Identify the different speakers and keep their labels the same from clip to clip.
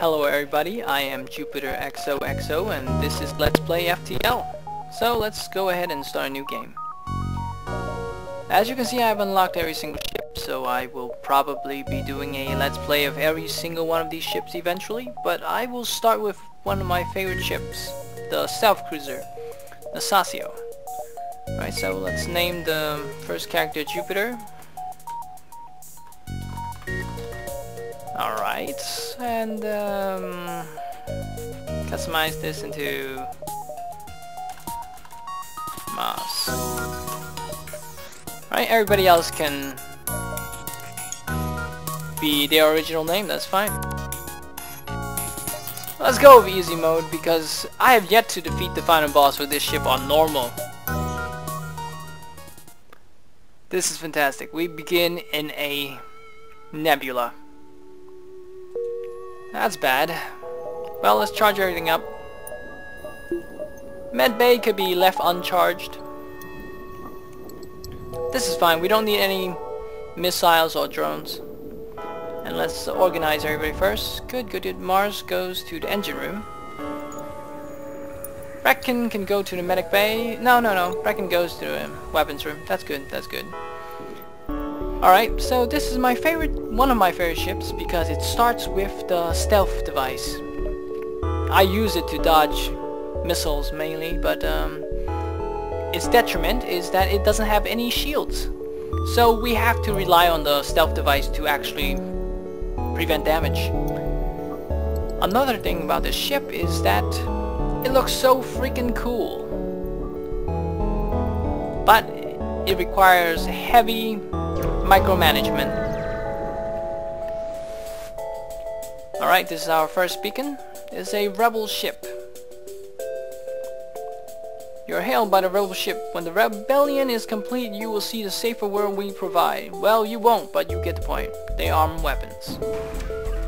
Speaker 1: Hello everybody, I am Jupiter XOXO and this is Let's Play FTL. So let's go ahead and start a new game. As you can see I have unlocked every single ship, so I will probably be doing a Let's Play of every single one of these ships eventually, but I will start with one of my favorite ships, the Stealth Cruiser, the Sasio. Alright, so let's name the first character Jupiter. Alright, and um, customize this into Mars. Alright, everybody else can be their original name, that's fine. Let's go with easy mode because I have yet to defeat the final boss with this ship on normal. This is fantastic. We begin in a nebula. That's bad. Well, let's charge everything up. Medbay could be left uncharged. This is fine. We don't need any missiles or drones. And let's organize everybody first. Good, good, good. Mars goes to the engine room. Brecken can go to the medic bay. No, no, no. Brecken goes to the weapons room. That's good, that's good. Alright, so this is my favorite, one of my favorite ships because it starts with the stealth device. I use it to dodge missiles mainly, but um, its detriment is that it doesn't have any shields. So we have to rely on the stealth device to actually prevent damage. Another thing about this ship is that it looks so freaking cool. But it requires heavy micromanagement. Alright, this is our first beacon. It's a rebel ship. You're hailed by the rebel ship. When the rebellion is complete, you will see the safer world we provide. Well, you won't, but you get the point. They arm weapons.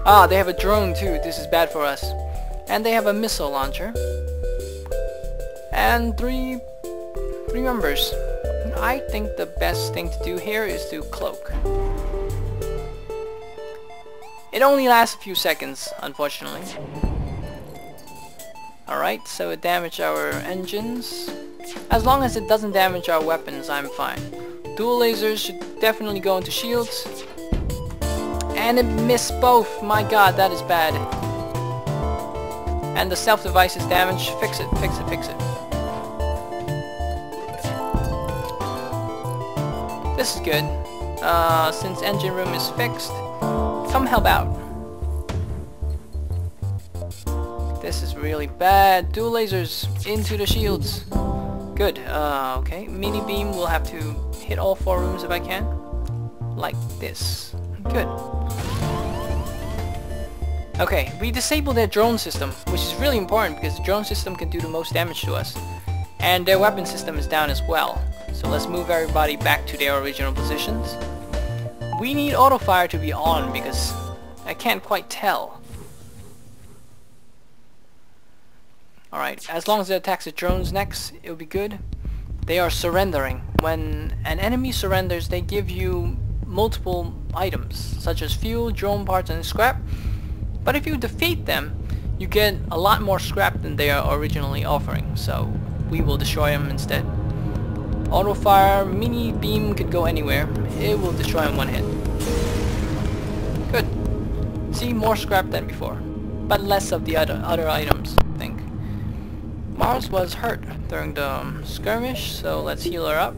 Speaker 1: Ah, they have a drone too. This is bad for us. And they have a missile launcher. And three... three members. I think the best thing to do here is to cloak. It only lasts a few seconds, unfortunately. Alright, so it damaged our engines. As long as it doesn't damage our weapons, I'm fine. Dual lasers should definitely go into shields. And it missed both! My god, that is bad. And the stealth device is damaged. Fix it, fix it, fix it. This is good. Uh, since engine room is fixed, come help out. This is really bad. Dual lasers into the shields. Good. Uh, okay. Mini beam will have to hit all four rooms if I can. Like this. Good. Okay, we disabled their drone system, which is really important because the drone system can do the most damage to us. And their weapon system is down as well. So let's move everybody back to their original positions. We need auto fire to be on because I can't quite tell. Alright, as long as it attacks the drones next, it'll be good. They are surrendering. When an enemy surrenders, they give you multiple items, such as fuel, drone parts, and scrap. But if you defeat them, you get a lot more scrap than they are originally offering, so we will destroy them instead. Auto fire, mini beam could go anywhere. It will destroy in one hit. Good. See, more scrap than before. But less of the other, other items, I think. Mars was hurt during the um, skirmish, so let's heal her up.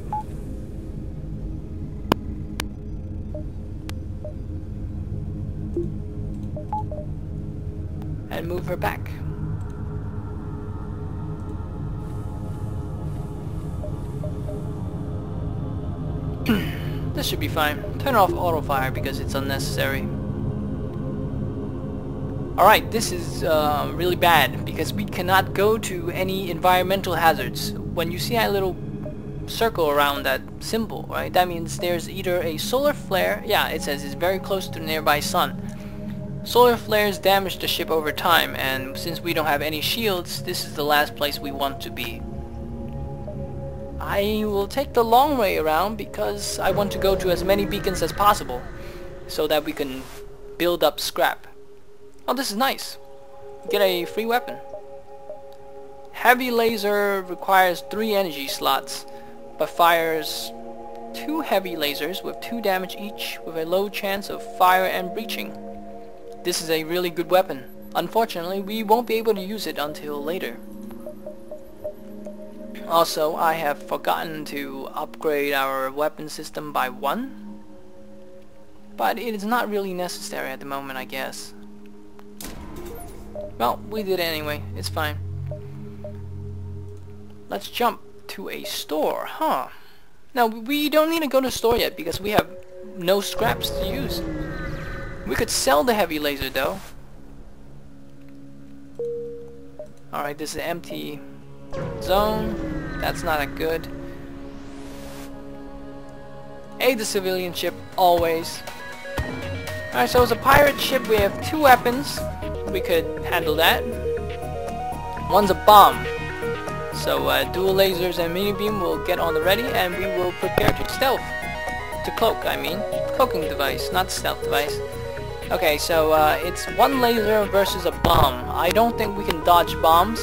Speaker 1: And move her back. This should be fine. Turn off auto fire because it's unnecessary. Alright, this is uh, really bad because we cannot go to any environmental hazards. When you see that little circle around that symbol, right, that means there's either a solar flare, yeah, it says it's very close to the nearby sun. Solar flares damage the ship over time, and since we don't have any shields, this is the last place we want to be. I will take the long way around because I want to go to as many beacons as possible so that we can build up scrap. Oh, this is nice. get a free weapon. Heavy laser requires 3 energy slots, but fires 2 heavy lasers with 2 damage each with a low chance of fire and breaching. This is a really good weapon. Unfortunately, we won't be able to use it until later. Also, I have forgotten to upgrade our weapon system by 1. But it is not really necessary at the moment, I guess. Well, we did it anyway. It's fine. Let's jump to a store, huh? Now, we don't need to go to store yet because we have no scraps to use. We could sell the heavy laser though. Alright, this is an empty zone. That's not a good. Aid the civilian ship, always. Alright, so it's a pirate ship. We have two weapons. We could handle that. One's a bomb. So uh, dual lasers and mini beam will get on the ready and we will prepare to stealth. To cloak, I mean. Cloaking device, not stealth device. Okay, so uh, it's one laser versus a bomb. I don't think we can dodge bombs.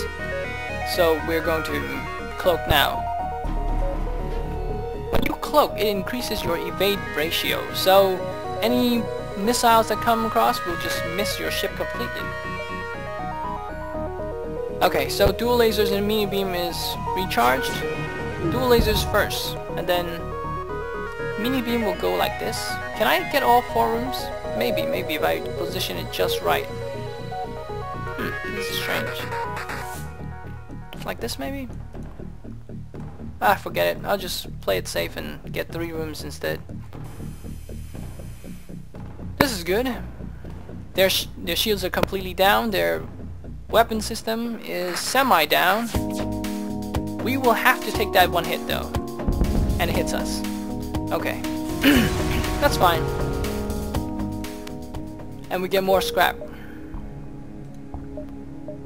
Speaker 1: So we're going to cloak now. When you cloak, it increases your evade ratio. So any missiles that come across will just miss your ship completely. Okay, so dual lasers and mini beam is recharged. Dual lasers first, and then mini beam will go like this. Can I get all four rooms? Maybe, maybe if I position it just right. Hmm, this is strange. Like this maybe? Ah, forget it. I'll just play it safe and get three rooms instead. This is good. Their, sh their shields are completely down. Their Weapon system is semi-down. We will have to take that one hit though. And it hits us. Okay. That's fine. And we get more scrap.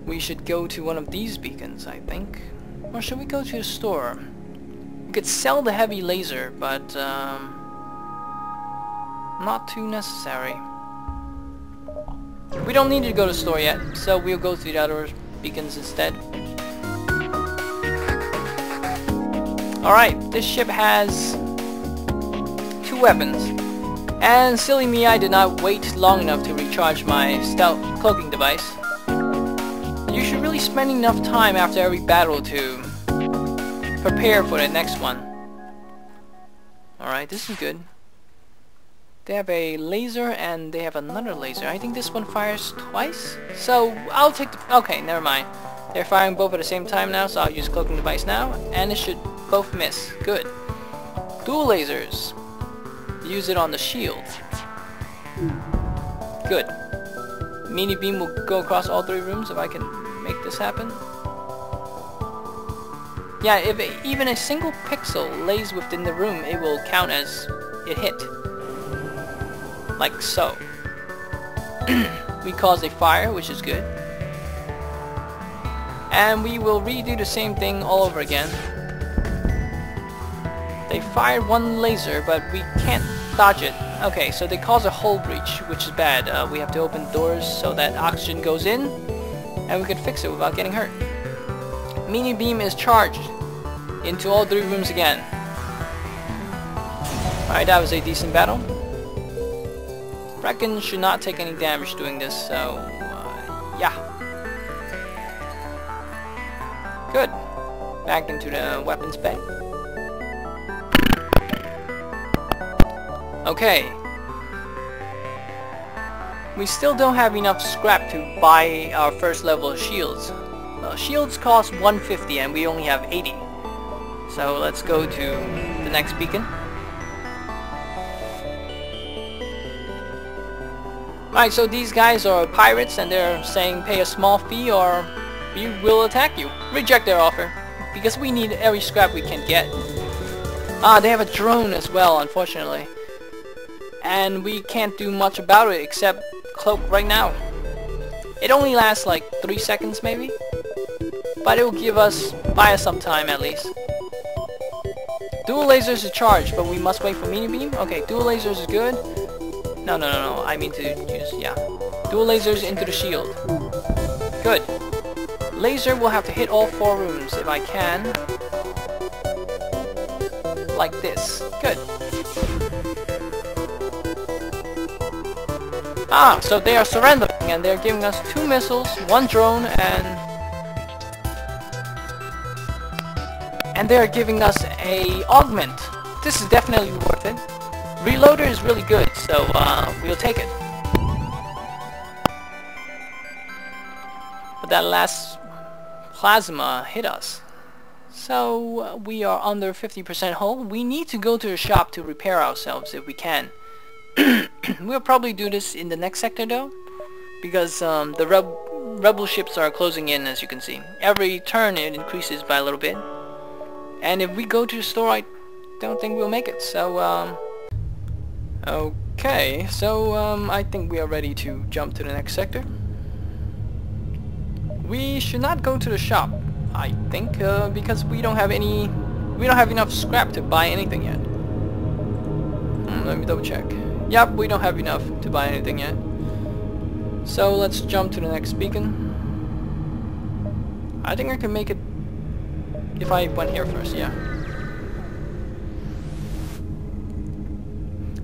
Speaker 1: We should go to one of these beacons, I think. Or should we go to a store? Could sell the heavy laser, but um, not too necessary. We don't need to go to store yet, so we'll go through the other beacons instead. Alright, this ship has two weapons. And silly me, I did not wait long enough to recharge my stealth cloaking device. You should really spend enough time after every battle to prepare for the next one. Alright, this is good. They have a laser and they have another laser. I think this one fires twice. So I'll take the... Okay, never mind. They're firing both at the same time now, so I'll use cloaking device now. And it should both miss. Good. Dual lasers. Use it on the shield. Good. Mini beam will go across all three rooms if I can make this happen. Yeah, if even a single pixel lays within the room, it will count as it hit like so. we cause a fire, which is good. And we will redo the same thing all over again. They fired one laser, but we can't dodge it. Okay, so they cause a hull breach, which is bad. Uh, we have to open doors so that oxygen goes in, and we can fix it without getting hurt. Mini beam is charged into all three rooms again. Alright, that was a decent battle. Brecken should not take any damage doing this, so uh, yeah. Good. Back into the weapons bay. Okay. We still don't have enough scrap to buy our first level shields. Uh, shields cost 150 and we only have 80. So let's go to the next beacon. Alright, so these guys are pirates and they're saying pay a small fee or we will attack you. Reject their offer, because we need every scrap we can get. Ah, they have a drone as well, unfortunately. And we can't do much about it except cloak right now. It only lasts like 3 seconds maybe. But it will give us, buy us some time at least. Dual lasers are charged, but we must wait for mini beam. Okay, dual lasers is good. No, no, no, no. I mean to use, yeah. Dual lasers into the shield. Good. Laser will have to hit all four rooms if I can. Like this. Good. Ah, so they are surrendering and they're giving us two missiles, one drone, and... And they're giving us a augment. This is definitely worth it. Reloader is really good, so uh, we'll take it. But that last plasma hit us. So uh, we are under 50% hull. We need to go to the shop to repair ourselves if we can. we'll probably do this in the next sector though, because um, the reb rebel ships are closing in as you can see. Every turn it increases by a little bit. And if we go to the store, I don't think we'll make it. So, um, okay, so um, I think we are ready to jump to the next sector. We should not go to the shop, I think, uh, because we don't have any, we don't have enough scrap to buy anything yet. Hmm, let me double check. Yep, we don't have enough to buy anything yet. So let's jump to the next beacon. I think I can make it if I went here first, yeah.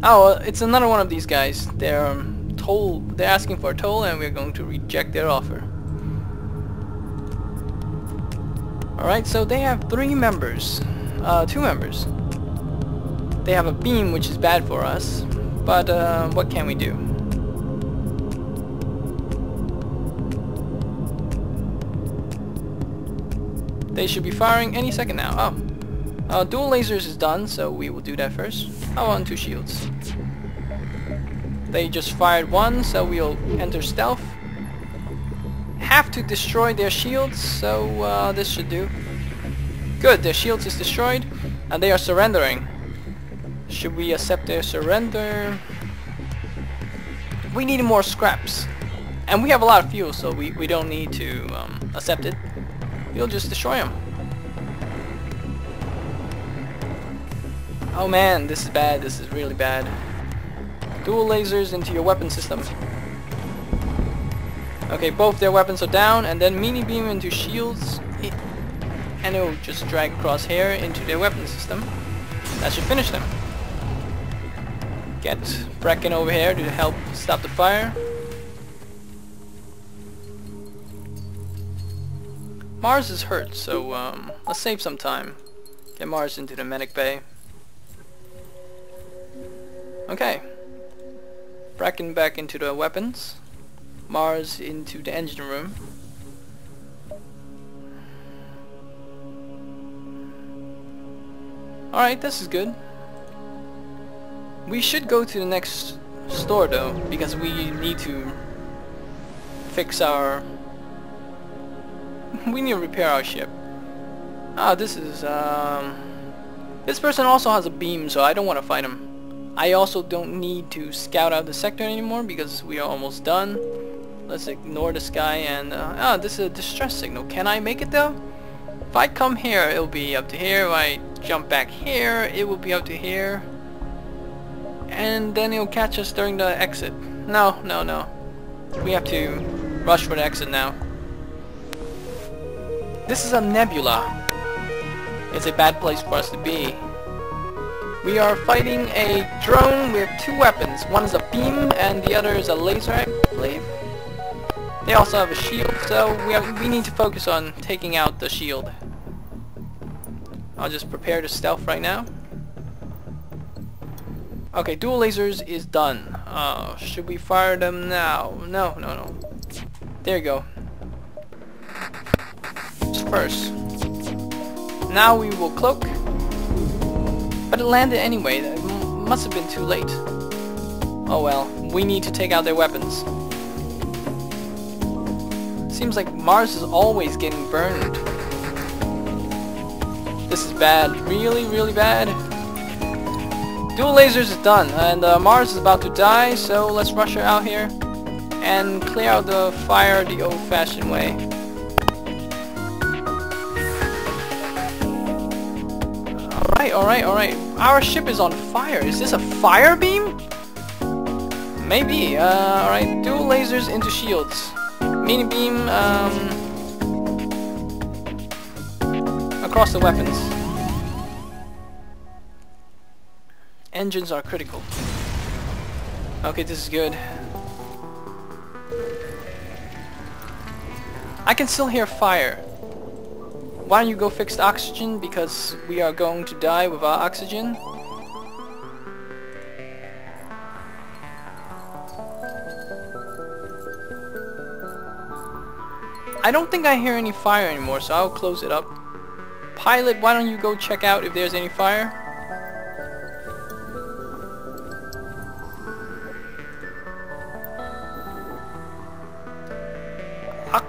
Speaker 1: Oh, it's another one of these guys. They're um, toll. They're asking for a toll, and we're going to reject their offer. All right, so they have three members, uh, two members. They have a beam, which is bad for us, but uh, what can we do? They should be firing any second now. Oh. Uh, dual lasers is done, so we will do that first. Oh, on two shields. They just fired one, so we'll enter stealth. Have to destroy their shields, so uh, this should do. Good, their shields is destroyed, and they are surrendering. Should we accept their surrender? We need more scraps. And we have a lot of fuel, so we, we don't need to um, accept it. We'll just destroy them. Oh man, this is bad. This is really bad. Dual lasers into your weapon system. Okay, both their weapons are down, and then mini beam into shields, and it will just drag across here into their weapon system. That should finish them. Get Bracken over here to help stop the fire. Mars is hurt, so um, let's save some time. Get Mars into the medic bay. Okay. Bracken back into the weapons. Mars into the engine room. Alright, this is good. We should go to the next store though, because we need to fix our... we need to repair our ship. Ah, this is, um... This person also has a beam, so I don't want to fight him. I also don't need to scout out the sector anymore because we are almost done. Let's ignore this guy and... Uh, ah, this is a distress signal. Can I make it though? If I come here, it'll be up to here. If I jump back here, it will be up to here. And then it'll catch us during the exit. No, no, no. We have to rush for the exit now. This is a nebula. It's a bad place for us to be. We are fighting a drone with two weapons. One is a beam and the other is a laser, I believe. They also have a shield, so we, have, we need to focus on taking out the shield. I'll just prepare to stealth right now. Okay, dual lasers is done. Uh, should we fire them now? No, no, no. There you go. First. Now we will cloak but it landed anyway, it must have been too late. Oh well, we need to take out their weapons. Seems like Mars is always getting burned. This is bad, really, really bad. Dual lasers is done, and uh, Mars is about to die, so let's rush her out here and clear out the fire the old-fashioned way. Alright, alright, alright. Our ship is on fire. Is this a fire beam? Maybe. Uh, alright, dual lasers into shields. Mini beam um, across the weapons. Engines are critical. Okay, this is good. I can still hear fire. Why don't you go fix the oxygen because we are going to die without oxygen? I don't think I hear any fire anymore, so I'll close it up. Pilot, why don't you go check out if there's any fire?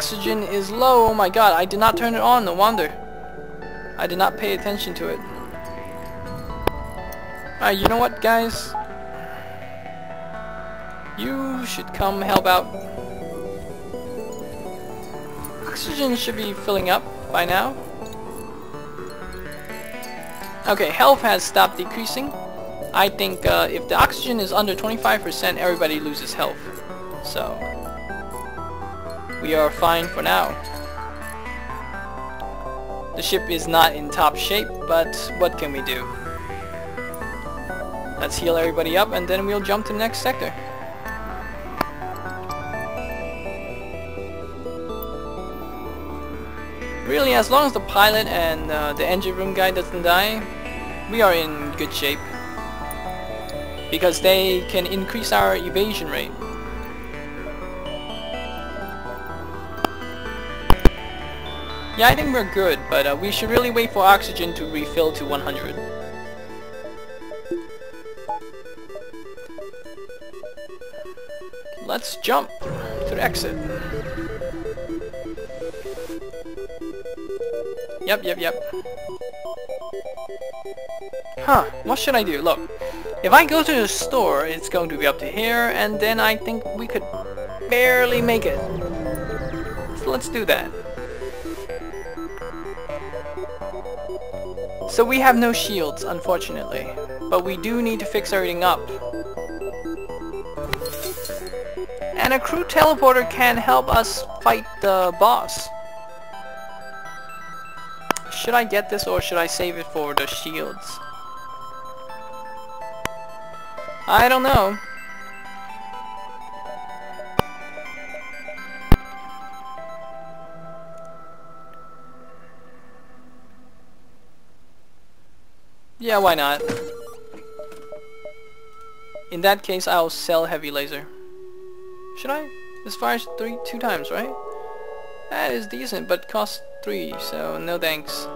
Speaker 1: Oxygen is low, oh my god, I did not turn it on, no wonder. I did not pay attention to it. Alright, you know what guys? You should come help out Oxygen should be filling up by now. Okay, health has stopped decreasing. I think uh, if the oxygen is under 25%, everybody loses health. So, we are fine for now. The ship is not in top shape, but what can we do? Let's heal everybody up and then we'll jump to the next sector. Really, as long as the pilot and uh, the engine room guy doesn't die, we are in good shape. Because they can increase our evasion rate. Yeah, I think we're good, but uh, we should really wait for oxygen to refill to 100. Let's jump to the exit. Yep, yep, yep. Huh, what should I do? Look, if I go to the store, it's going to be up to here, and then I think we could barely make it. So let's do that. So we have no shields, unfortunately. But we do need to fix everything up. And a crew teleporter can help us fight the boss. Should I get this or should I save it for the shields? I don't know. Yeah, why not? In that case, I'll sell heavy laser. Should I? This fires three, two times, right? That is decent, but costs three, so no thanks.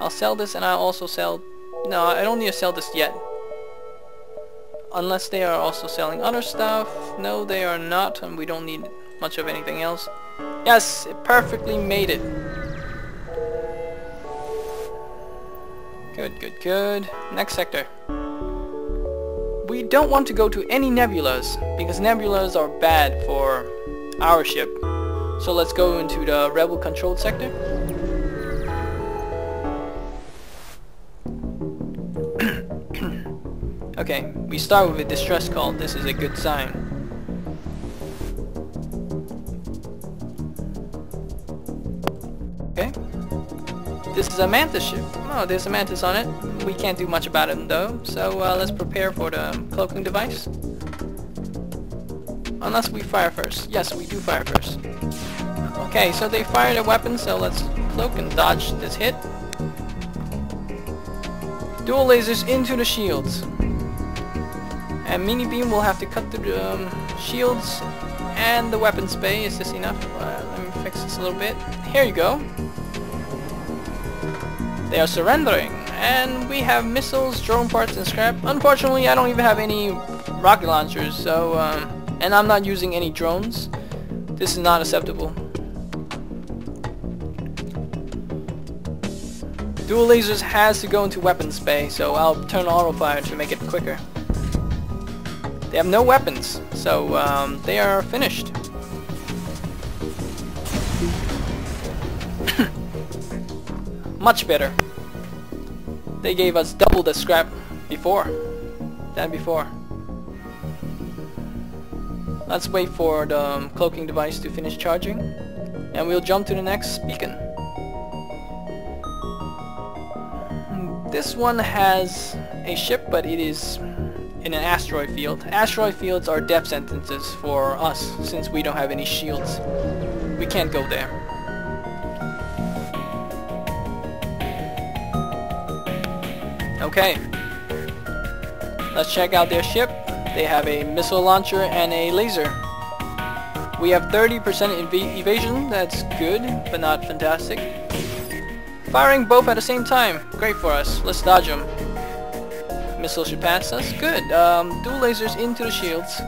Speaker 1: I'll sell this and I'll also sell... No, I don't need to sell this yet. Unless they are also selling other stuff. No, they are not, and we don't need much of anything else. Yes, it perfectly made it. Good, good, good. Next sector. We don't want to go to any nebulas, because nebulas are bad for our ship. So let's go into the rebel controlled sector. okay, we start with a distress call. This is a good sign. Okay. This is a mantis ship. Oh, there's a mantis on it. We can't do much about it though, so uh, let's prepare for the cloaking device. Unless we fire first. Yes, we do fire first. Okay, so they fired a weapon, so let's cloak and dodge this hit. Dual lasers into the shields. And Mini Beam will have to cut through the um, shields and the weapons bay. Is this enough? Uh, let me fix this a little bit. Here you go. They are surrendering. And we have missiles, drone parts, and scrap. Unfortunately, I don't even have any rocket launchers, so... Um, and I'm not using any drones. This is not acceptable. Dual lasers has to go into weapons bay, so I'll turn auto fire to make it quicker. They have no weapons, so um, they are finished. Much better. They gave us double the scrap before than before. Let's wait for the um, cloaking device to finish charging. And we'll jump to the next beacon. This one has a ship, but it is in an asteroid field. Asteroid fields are death sentences for us, since we don't have any shields. We can't go there. Okay. Let's check out their ship. They have a missile launcher and a laser. We have 30% ev evasion, that's good, but not fantastic. Firing both at the same time, great for us. Let's dodge them. Missile should pass us, good. Um, dual lasers into the shields,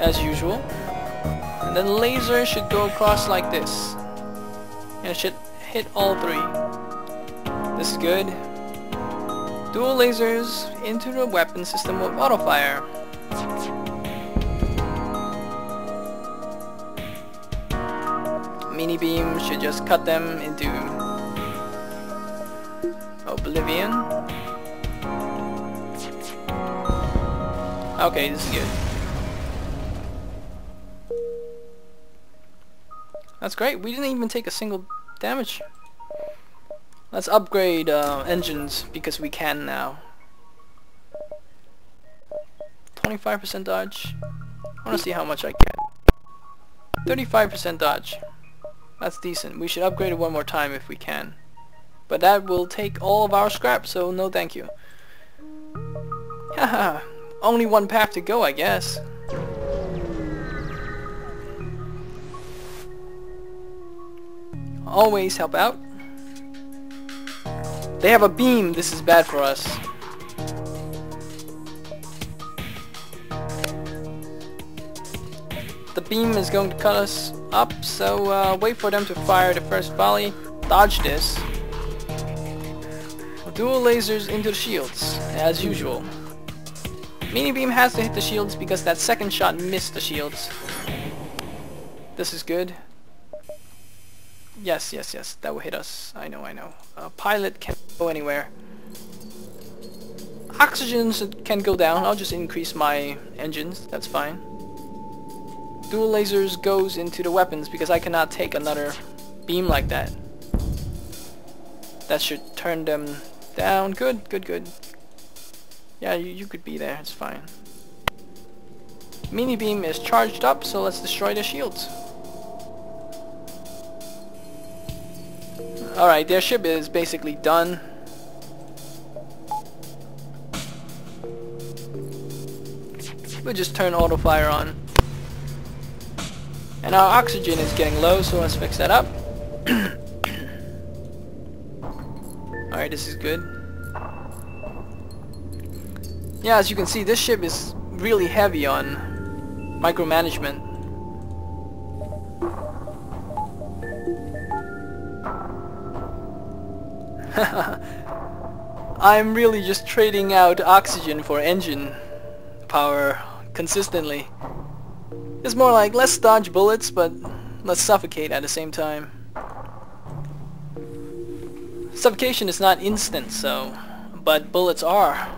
Speaker 1: as usual. And then the laser should go across like this. And it should hit all three. This is good. Dual lasers into the weapon system with auto fire. Mini beam should just cut them into oblivion. Okay, this is good. That's great. We didn't even take a single damage. Let's upgrade uh, engines because we can now. 25% dodge. I want to see how much I get. 35% dodge. That's decent. We should upgrade it one more time if we can. But that will take all of our scrap, so no thank you. Haha, only one path to go, I guess. Always help out. They have a beam. This is bad for us. The beam is going to cut us up, so uh, wait for them to fire the first volley. Dodge this. Dual lasers into the shields, as usual. Mini beam has to hit the shields because that second shot missed the shields. This is good. Yes, yes, yes, that will hit us. I know, I know. A pilot can't go anywhere. Oxygen can go down. I'll just increase my engines. That's fine. Dual lasers goes into the weapons because I cannot take another beam like that. That should turn them down. Good, good, good. Yeah, you, you could be there. It's fine. Mini beam is charged up, so let's destroy the shields. Alright, their ship is basically done. We'll just turn auto fire on. And our oxygen is getting low, so let's fix that up. Alright, this is good. Yeah, as you can see, this ship is really heavy on micromanagement. I'm really just trading out oxygen for engine power consistently. It's more like let's dodge bullets, but let's suffocate at the same time. Suffocation is not instant, so, but bullets are.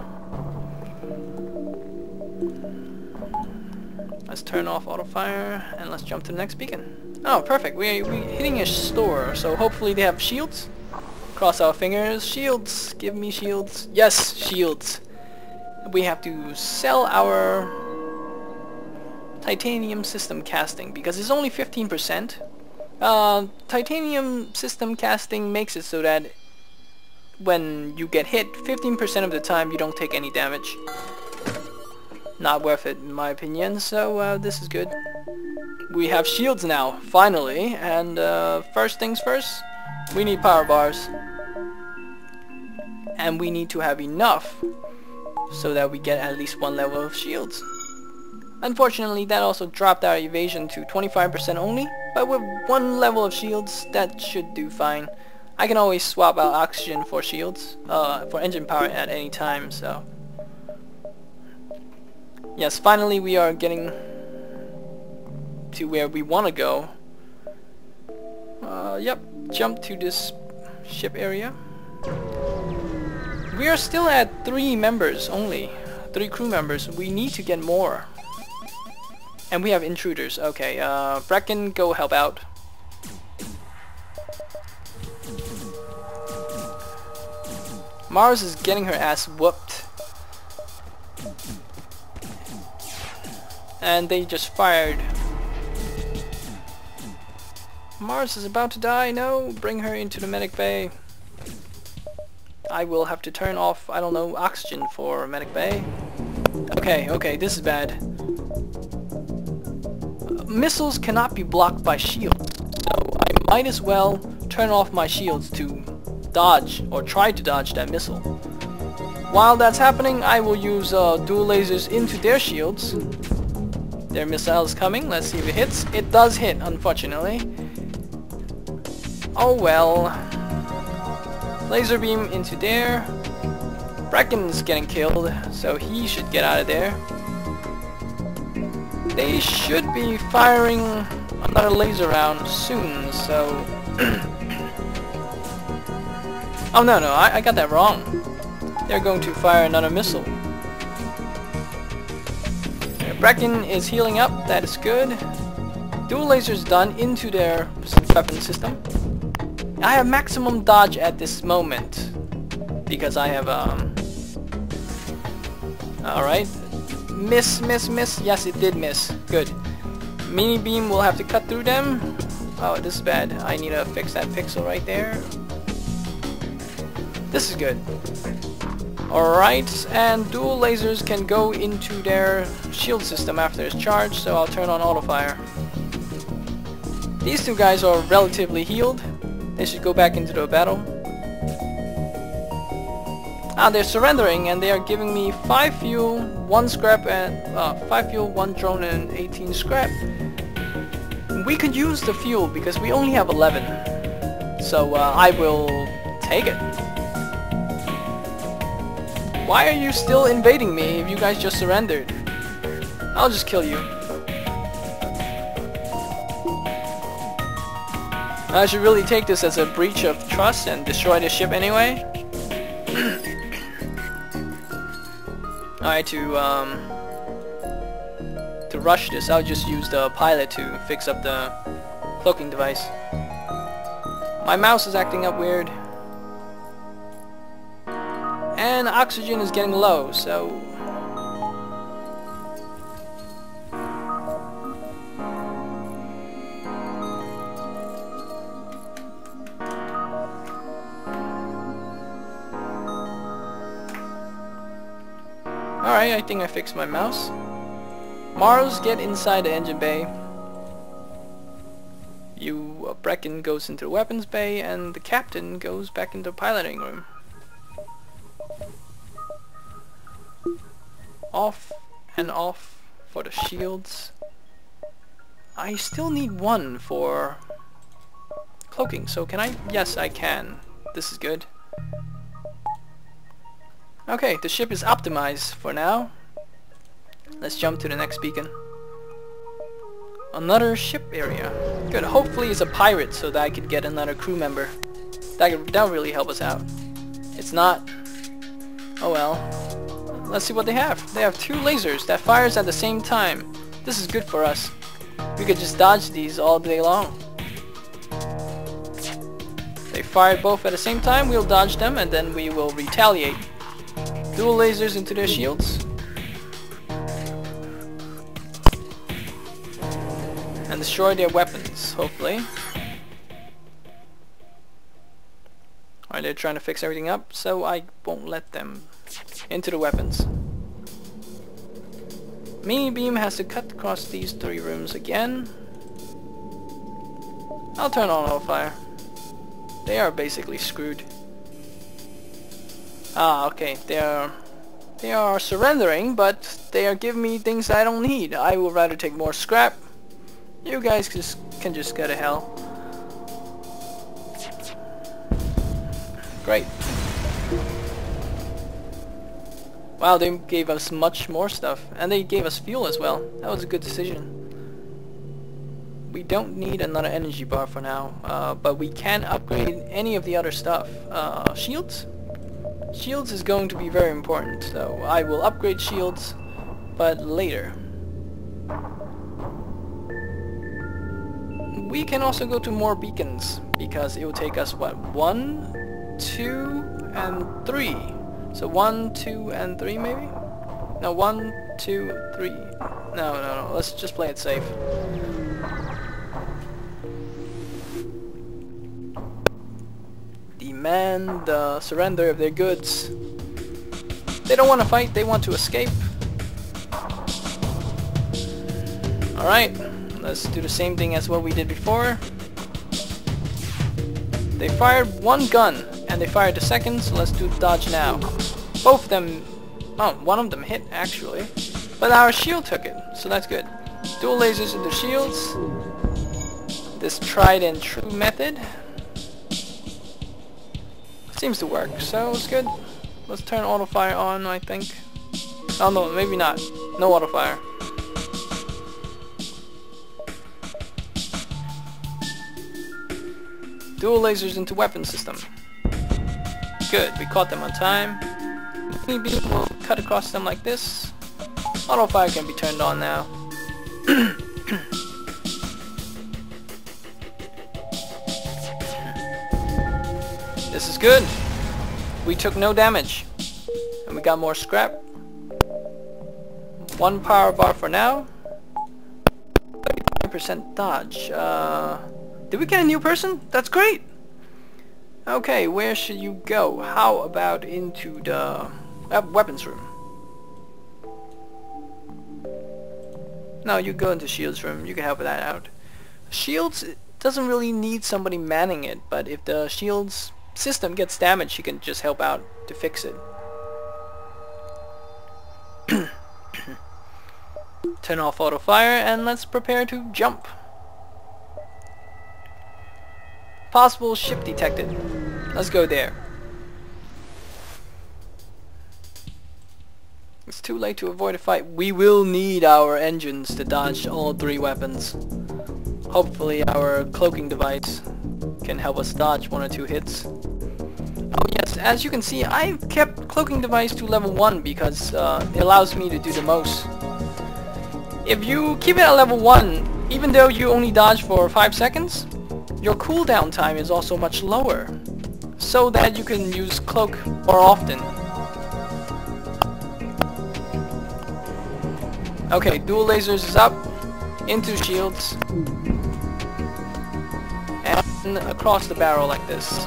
Speaker 1: Let's turn off auto fire and let's jump to the next beacon. Oh, perfect. We're, we're hitting a store, so hopefully they have shields. Cross our fingers. Shields! Give me shields. Yes, shields. We have to sell our titanium system casing because it's only 15%. Uh, titanium system casing makes it so that when you get hit, 15% of the time you don't take any damage. Not worth it in my opinion, so uh, this is good. We have shields now, finally, and uh, first things first, we need power bars. And we need to have enough so that we get at least one level of shields. Unfortunately, that also dropped our evasion to 25% only, but with one level of shields, that should do fine. I can always swap out oxygen for shields, uh, for engine power at any time, so... Yes, finally we are getting to where we want to go. Uh, yep, jump to this ship area. We are still at three members only. Three crew members. We need to get more. And we have intruders. Okay, uh, Brecken, go help out. Mars is getting her ass whooped. And they just fired. Mars is about to die. No, bring her into the medic bay. I will have to turn off, I don't know, oxygen for medic bay. Okay, okay, this is bad. missiles cannot be blocked by shields, so I might as well turn off my shields to dodge or try to dodge that missile. While that's happening, I will use uh, dual lasers into their shields. Their missile is coming. Let's see if it hits. It does hit, unfortunately. Oh well. Laser beam into there. Brecken's getting killed, so he should get out of there. They should be firing another laser round soon, so... oh no, no, I, I got that wrong. They're going to fire another missile. Brecken is healing up, that is good. Dual lasers done into their weapon system. I have maximum dodge at this moment because I have um Alright. Miss, miss, miss. Yes, it did miss. Good. Mini beam will have to cut through them. Oh, this is bad. I need to fix that pixel right there. This is good. Alright, and dual lasers can go into their shield system after it's charged, so I'll turn on auto fire. These two guys are relatively healed. They should go back into the battle. Ah, they're surrendering and they are giving me 5 fuel, 1 scrap and... Uh, 5 fuel, 1 drone and 18 scrap. We could use the fuel because we only have 11. So uh, I will take it. Why are you still invading me if you guys just surrendered? I'll just kill you. I should really take this as a breach of trust and destroy the ship anyway. Alright, to, um, to rush this, I'll just use the pilot to fix up the cloaking device. My mouse is acting up weird. And oxygen is getting low, so... Alright, I think I fixed my mouse. Mars, get inside the engine bay. You, uh, Brecken goes into the weapons bay, and the captain goes back into the piloting room. Off and off for the shields. I still need one for cloaking, so can I? Yes, I can. This is good. Okay, the ship is optimized for now. Let's jump to the next beacon. Another ship area. Good, hopefully it's a pirate so that I could get another crew member. That would really help us out. It's not. Oh well. Let's see what they have. They have two lasers that fires at the same time. This is good for us. We could just dodge these all day long. They fire both at the same time, we'll dodge them and then we will retaliate. Dual lasers into their shields. And destroy their weapons, hopefully. Alright, they're trying to fix everything up, so I won't let them into the weapons. Mini beam has to cut across these three rooms again. I'll turn on auto fire. They are basically screwed. Ah, okay. They are they are surrendering, but they are giving me things I don't need. I would rather take more scrap. You guys just can just go to hell. Great. Wow, they gave us much more stuff. And they gave us fuel as well. That was a good decision. We don't need another energy bar for now, uh, but we can upgrade any of the other stuff. Uh, shields? Shields is going to be very important, so I will upgrade shields, but later. We can also go to more beacons, because it will take us, what, one, two, and three. So one, two, and three maybe? No, one, two, three. No, no, no, let's just play it safe. Demand the surrender of their goods they don't want to fight they want to escape alright let's do the same thing as what we did before they fired one gun and they fired the second, so let's do dodge now. Both of them, oh, one of them hit actually, but our shield took it, so that's good. Dual lasers into shields. This tried and true method seems to work, so it's good. Let's turn auto fire on, I think. Oh no, maybe not. No auto fire. Dual lasers into weapon system. Good, we caught them on time. Maybe we'll cut across them like this. Auto fire can be turned on now. this is good. We took no damage. And we got more scrap. One power bar for now. 35% dodge. Uh, did we get a new person? That's great! Okay, where should you go? How about into the uh, weapons room? No, you go into Shields room. You can help that out. Shields doesn't really need somebody manning it, but if the Shields system gets damaged, you can just help out to fix it. Turn off auto fire and let's prepare to jump. Possible ship detected. Let's go there. It's too late to avoid a fight. We will need our engines to dodge all three weapons. Hopefully our cloaking device can help us dodge one or two hits. Oh yes, as you can see, I've kept cloaking device to level 1 because uh, it allows me to do the most. If you keep it at level 1, even though you only dodge for 5 seconds, your cooldown time is also much lower, so that you can use cloak more often. Okay, dual lasers is up, into shields, and across the barrel like this.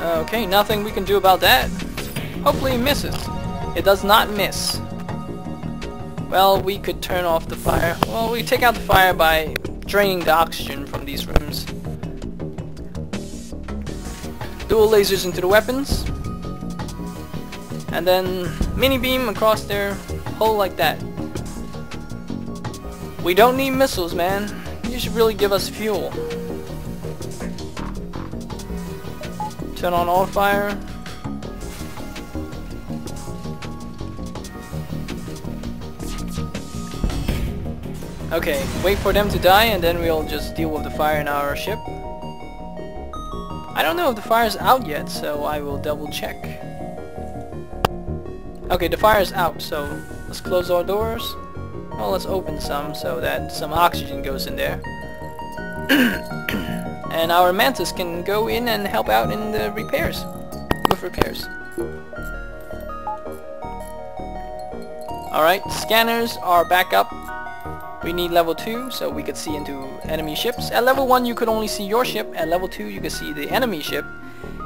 Speaker 1: Okay, nothing we can do about that. Hopefully he misses. It does not miss. Well, we could turn off the fire. Well, we take out the fire by draining the oxygen from these rooms. Dual lasers into the weapons. And then mini beam across their hole like that. We don't need missiles, man. You should really give us fuel. Turn on auto fire. Okay, wait for them to die and then we'll just deal with the fire in our ship. I don't know if the fire's out yet, so I will double check. Okay, the fire is out, so let's close our doors. Well, let's open some so that some oxygen goes in there. and our mantis can go in and help out in the repairs. With repairs. Alright, scanners are back up we need level 2 so we could see into enemy ships. At level 1 you could only see your ship, at level 2 you can see the enemy ship,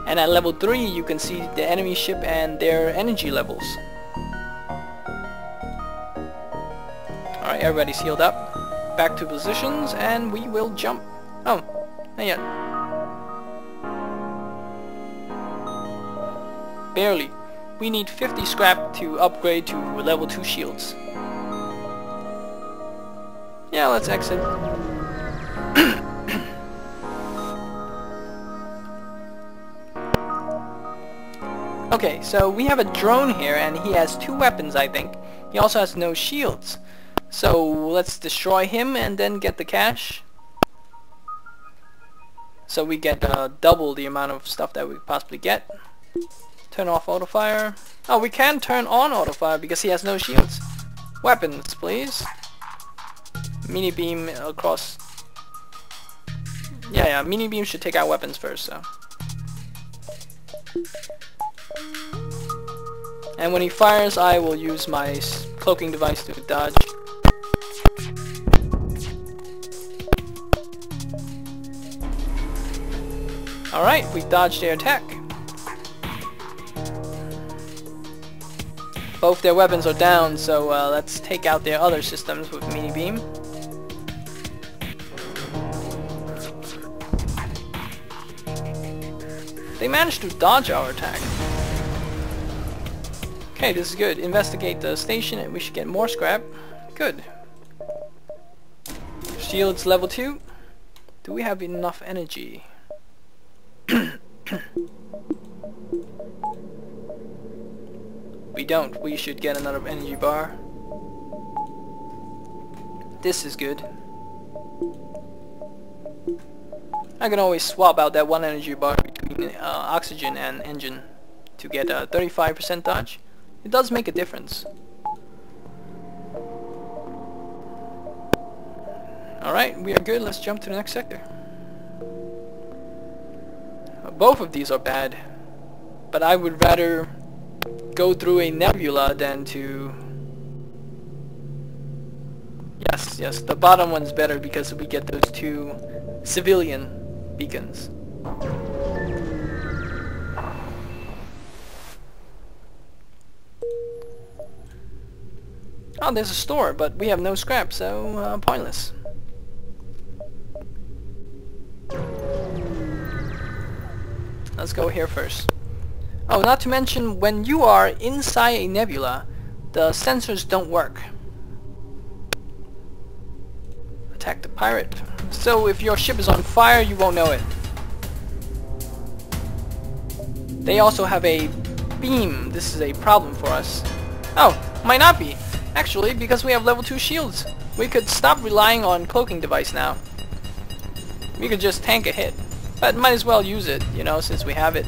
Speaker 1: and at level 3 you can see the enemy ship and their energy levels. Alright, everybody's healed up. Back to positions and we will jump. Oh, not yet. Barely. We need 50 scrap to upgrade to level 2 shields. Yeah, let's exit. okay, so we have a drone here, and he has two weapons, I think. He also has no shields. So let's destroy him and then get the cash. So we get uh, double the amount of stuff that we possibly get. Turn off auto fire. Oh, we can turn on auto fire because he has no shields. Weapons, please. Mini beam across. Yeah, yeah. Mini beam should take out weapons first, so. And when he fires, I will use my cloaking device to dodge. Alright, we dodged their attack. Both their weapons are down, so uh, let's take out their other systems with Mini Beam. They managed to dodge our attack. Okay, this is good. Investigate the station and we should get more scrap. Good. Shields level 2. Do we have enough energy? We don't. We should get another energy bar. This is good. I can always swap out that one energy bar between uh, oxygen and engine to get a 35% dodge. It does make a difference. Alright, we are good. Let's jump to the next sector. Both of these are bad. But I would rather go through a nebula than to... Yes, yes, the bottom one's better because we get those two civilian beacons. Oh, there's a store, but we have no scrap, so uh, pointless. Let's go here first. Oh, not to mention, when you are inside a nebula, the sensors don't work. Attack the pirate. So if your ship is on fire, you won't know it. They also have a beam. This is a problem for us. Oh, might not be. Actually, because we have level 2 shields. We could stop relying on cloaking device now. We could just tank a hit. But might as well use it, you know, since we have it.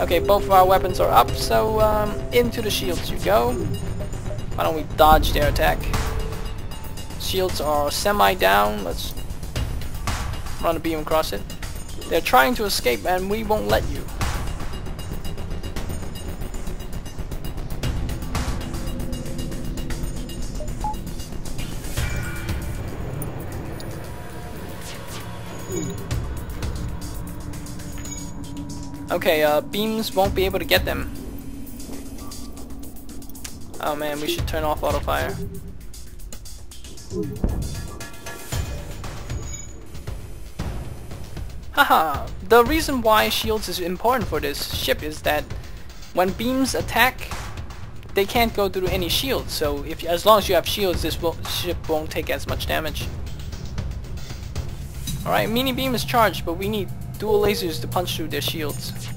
Speaker 1: Okay, both of our weapons are up, so um, into the shields you go. Why don't we dodge their attack? Shields are semi-down. Let's run a beam across it. They're trying to escape and we won't let you. Okay, uh, beams won't be able to get them. Oh man, we should turn off auto fire. Haha, the reason why shields is important for this ship is that when beams attack, they can't go through any shields. So if as long as you have shields, this ship won't take as much damage. Alright, mini beam is charged, but we need dual lasers to punch through their shields.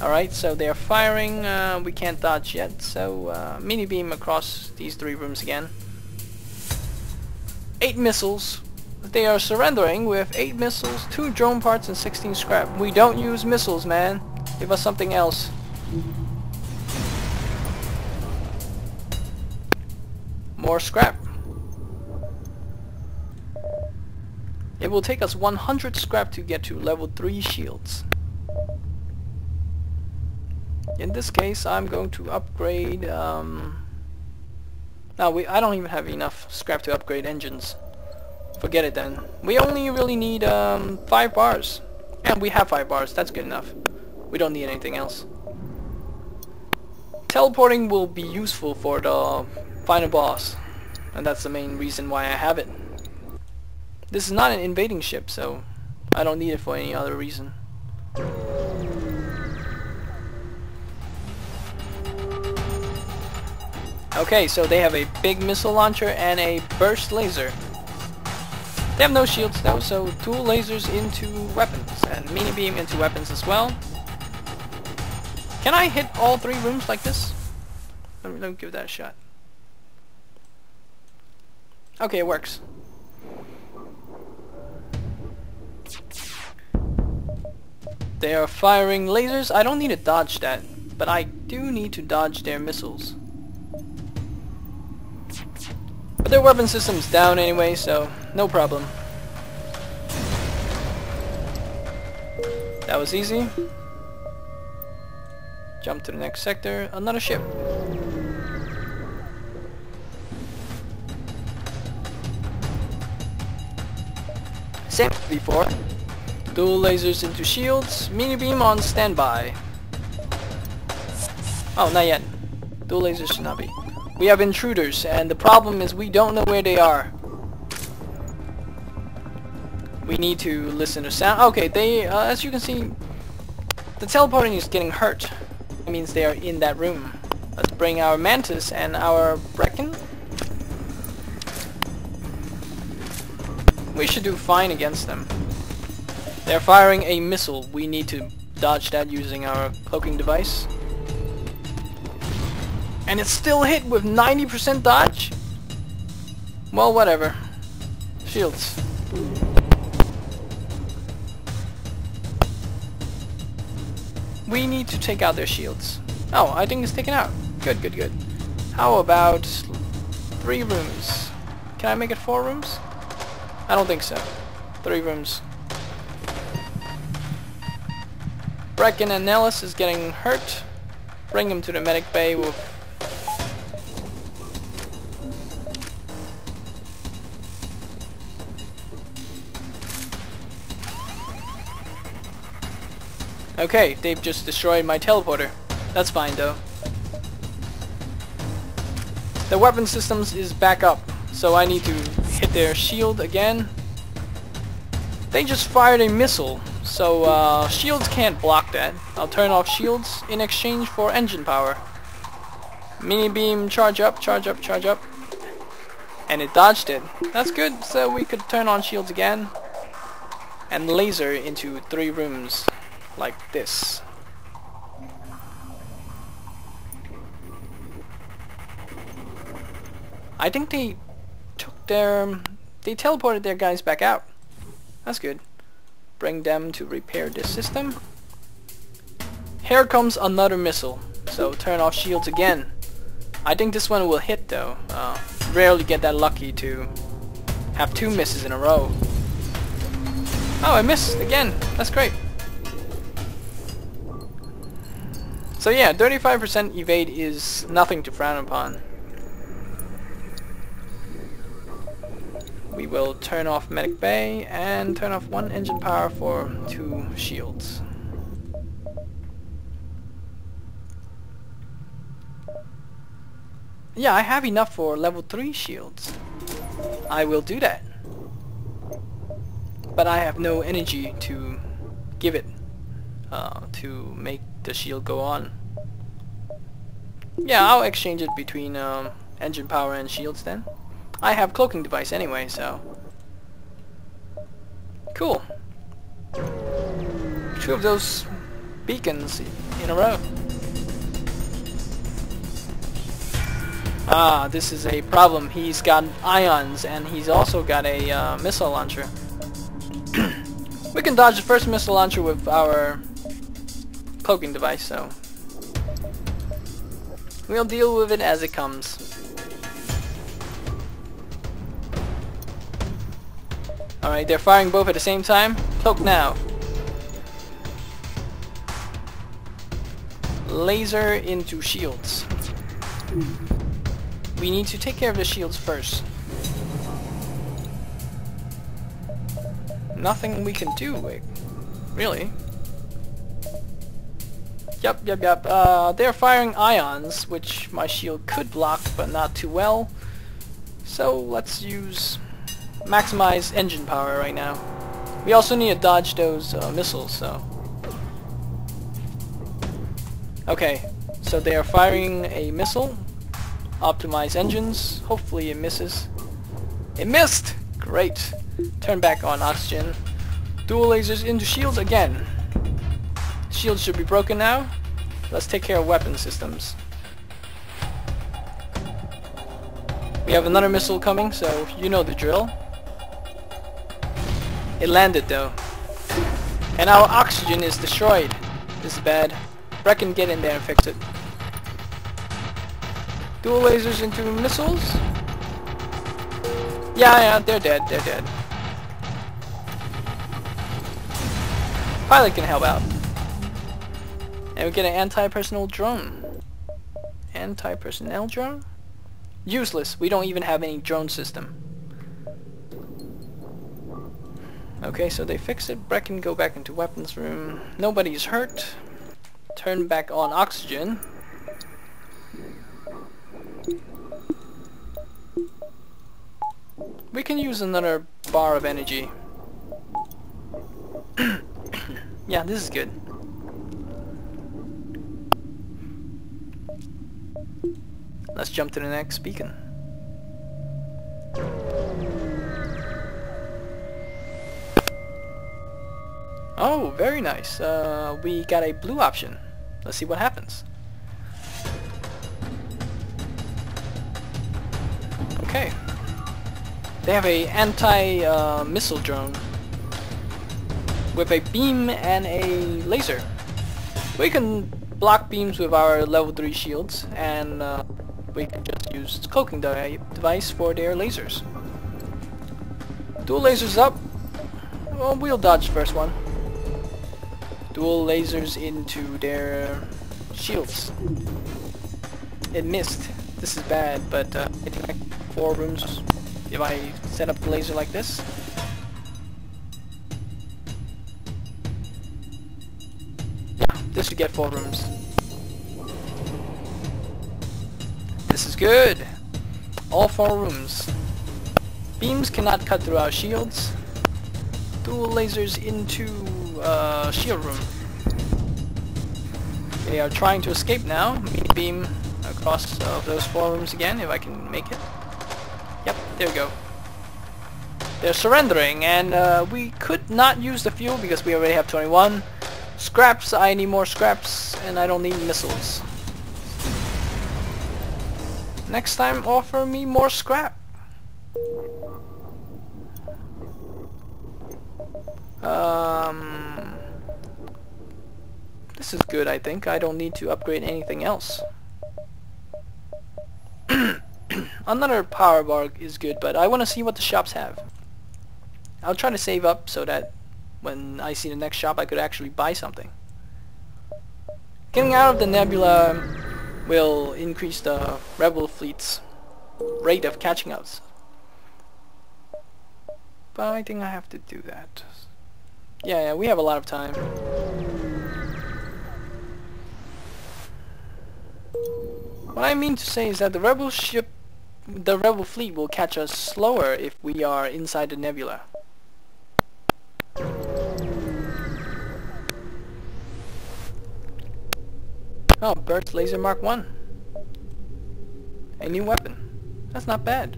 Speaker 1: Alright, so they're firing, uh, we can't dodge yet, so uh, mini beam across these three rooms again. 8 missiles. They are surrendering with 8 missiles, 2 drone parts and 16 scrap. We don't use missiles, man. Give us something else. More scrap. It will take us 100 scrap to get to level 3 shields. In this case, I'm going to upgrade... Um, we, I don't even have enough scrap to upgrade engines. Forget it then. We only really need um, 5 bars. And we have 5 bars, that's good enough. We don't need anything else. Teleporting will be useful for the final boss. And that's the main reason why I have it. This is not an invading ship, so I don't need it for any other reason. Okay, so they have a big missile launcher and a burst laser. They have no shields though, so dual lasers into weapons and mini beam into weapons as well. Can I hit all three rooms like this? Let me, let me give that a shot. Okay, it works. They are firing lasers. I don't need to dodge that, but I do need to dodge their missiles. But their weapon system's down anyway, so no problem. That was easy. Jump to the next sector. Another ship. Same before. Dual lasers into shields. Mini beam on standby. Oh, not yet. Dual lasers should not be. We have intruders, and the problem is we don't know where they are. We need to listen to sound. Okay, they, uh, as you can see, the teleporting is getting hurt. That means they are in that room. Let's bring our Mantis and our Brecken. We should do fine against them. They're firing a missile. We need to dodge that using our cloaking device. And it's still hit with 90% dodge? Well, whatever. Shields. We need to take out their shields. Oh, I think it's taken out. Good, good, good. How about three rooms? Can I make it four rooms? I don't think so. Three rooms. Brecken and Nellis is getting hurt. Bring him to the medic bay with Okay, they've just destroyed my teleporter. That's fine though. The weapon systems is back up, so I need to hit their shield again. They just fired a missile, so uh, shields can't block that. I'll turn off shields in exchange for engine power. Mini beam, charge up, charge up, charge up. And it dodged it. That's good, so we could turn on shields again. And laser into three rooms like this. I think they took their... They teleported their guys back out. That's good. Bring them to repair this system. Here comes another missile. So turn off shields again. I think this one will hit though. Uh, rarely get that lucky to have two misses in a row. Oh, I missed again. That's great. So yeah, 35% evade is nothing to frown upon. We will turn off medic bay and turn off one engine power for two shields. Yeah, I have enough for level 3 shields. I will do that. But I have no energy to give it uh, to make the shield go on. Yeah, I'll exchange it between um, engine power and shields then. I have cloaking device anyway, so... Cool. Two of those beacons in a row. Ah, this is a problem. He's got ions and he's also got a uh, missile launcher. we can dodge the first missile launcher with our cloaking device, so we'll deal with it as it comes. Alright, they're firing both at the same time. Cloak now. Laser into shields. We need to take care of the shields first. Nothing we can do. Really? Yep, yep, yep. Uh, they're firing ions, which my shield could block, but not too well. So let's use maximize engine power right now. We also need to dodge those uh, missiles, so... Okay, so they are firing a missile. Optimize engines. Hopefully it misses. It missed! Great. Turn back on oxygen. Dual lasers into shields again. Shields should be broken now. Let's take care of weapon systems. We have another missile coming, so you know the drill. It landed though. And our oxygen is destroyed. This is bad. Brecken, get in there and fix it. Dual lasers into missiles? Yeah, yeah, they're dead, they're dead. Pilot can help out. And we get an anti-personnel drone. Anti-personnel drone? Useless. We don't even have any drone system. Okay, so they fixed it. Brecken go back into weapons room. Nobody's hurt. Turn back on oxygen. We can use another bar of energy. yeah, this is good. Let's jump to the next beacon. Oh, very nice. Uh, we got a blue option. Let's see what happens. Okay. They have a anti-missile uh, drone with a beam and a laser. We can block beams with our level 3 shields and uh, we can just use cloaking de device for their lasers. Dual lasers up. Well, we'll dodge first one. Dual lasers into their shields. It missed. This is bad, but uh, I think four rooms if I set up the laser like this. Yeah, this should get four rooms. This is good. All four rooms. Beams cannot cut through our shields. Dual lasers into uh, shield room. They are trying to escape now. Beam across uh, those four rooms again, if I can make it. Yep, there we go. They're surrendering, and uh, we could not use the fuel because we already have 21. Scraps, I need more scraps, and I don't need missiles. Next time, offer me more scrap. Um, this is good, I think. I don't need to upgrade anything else. Another power bar is good, but I want to see what the shops have. I'll try to save up so that when I see the next shop I could actually buy something. Getting out of the nebula will increase the rebel fleet's rate of catching us. But I think I have to do that. Yeah, yeah, we have a lot of time. What I mean to say is that the rebel ship, the rebel fleet will catch us slower if we are inside the nebula. Oh, Burst Laser Mark 1. A new weapon. That's not bad.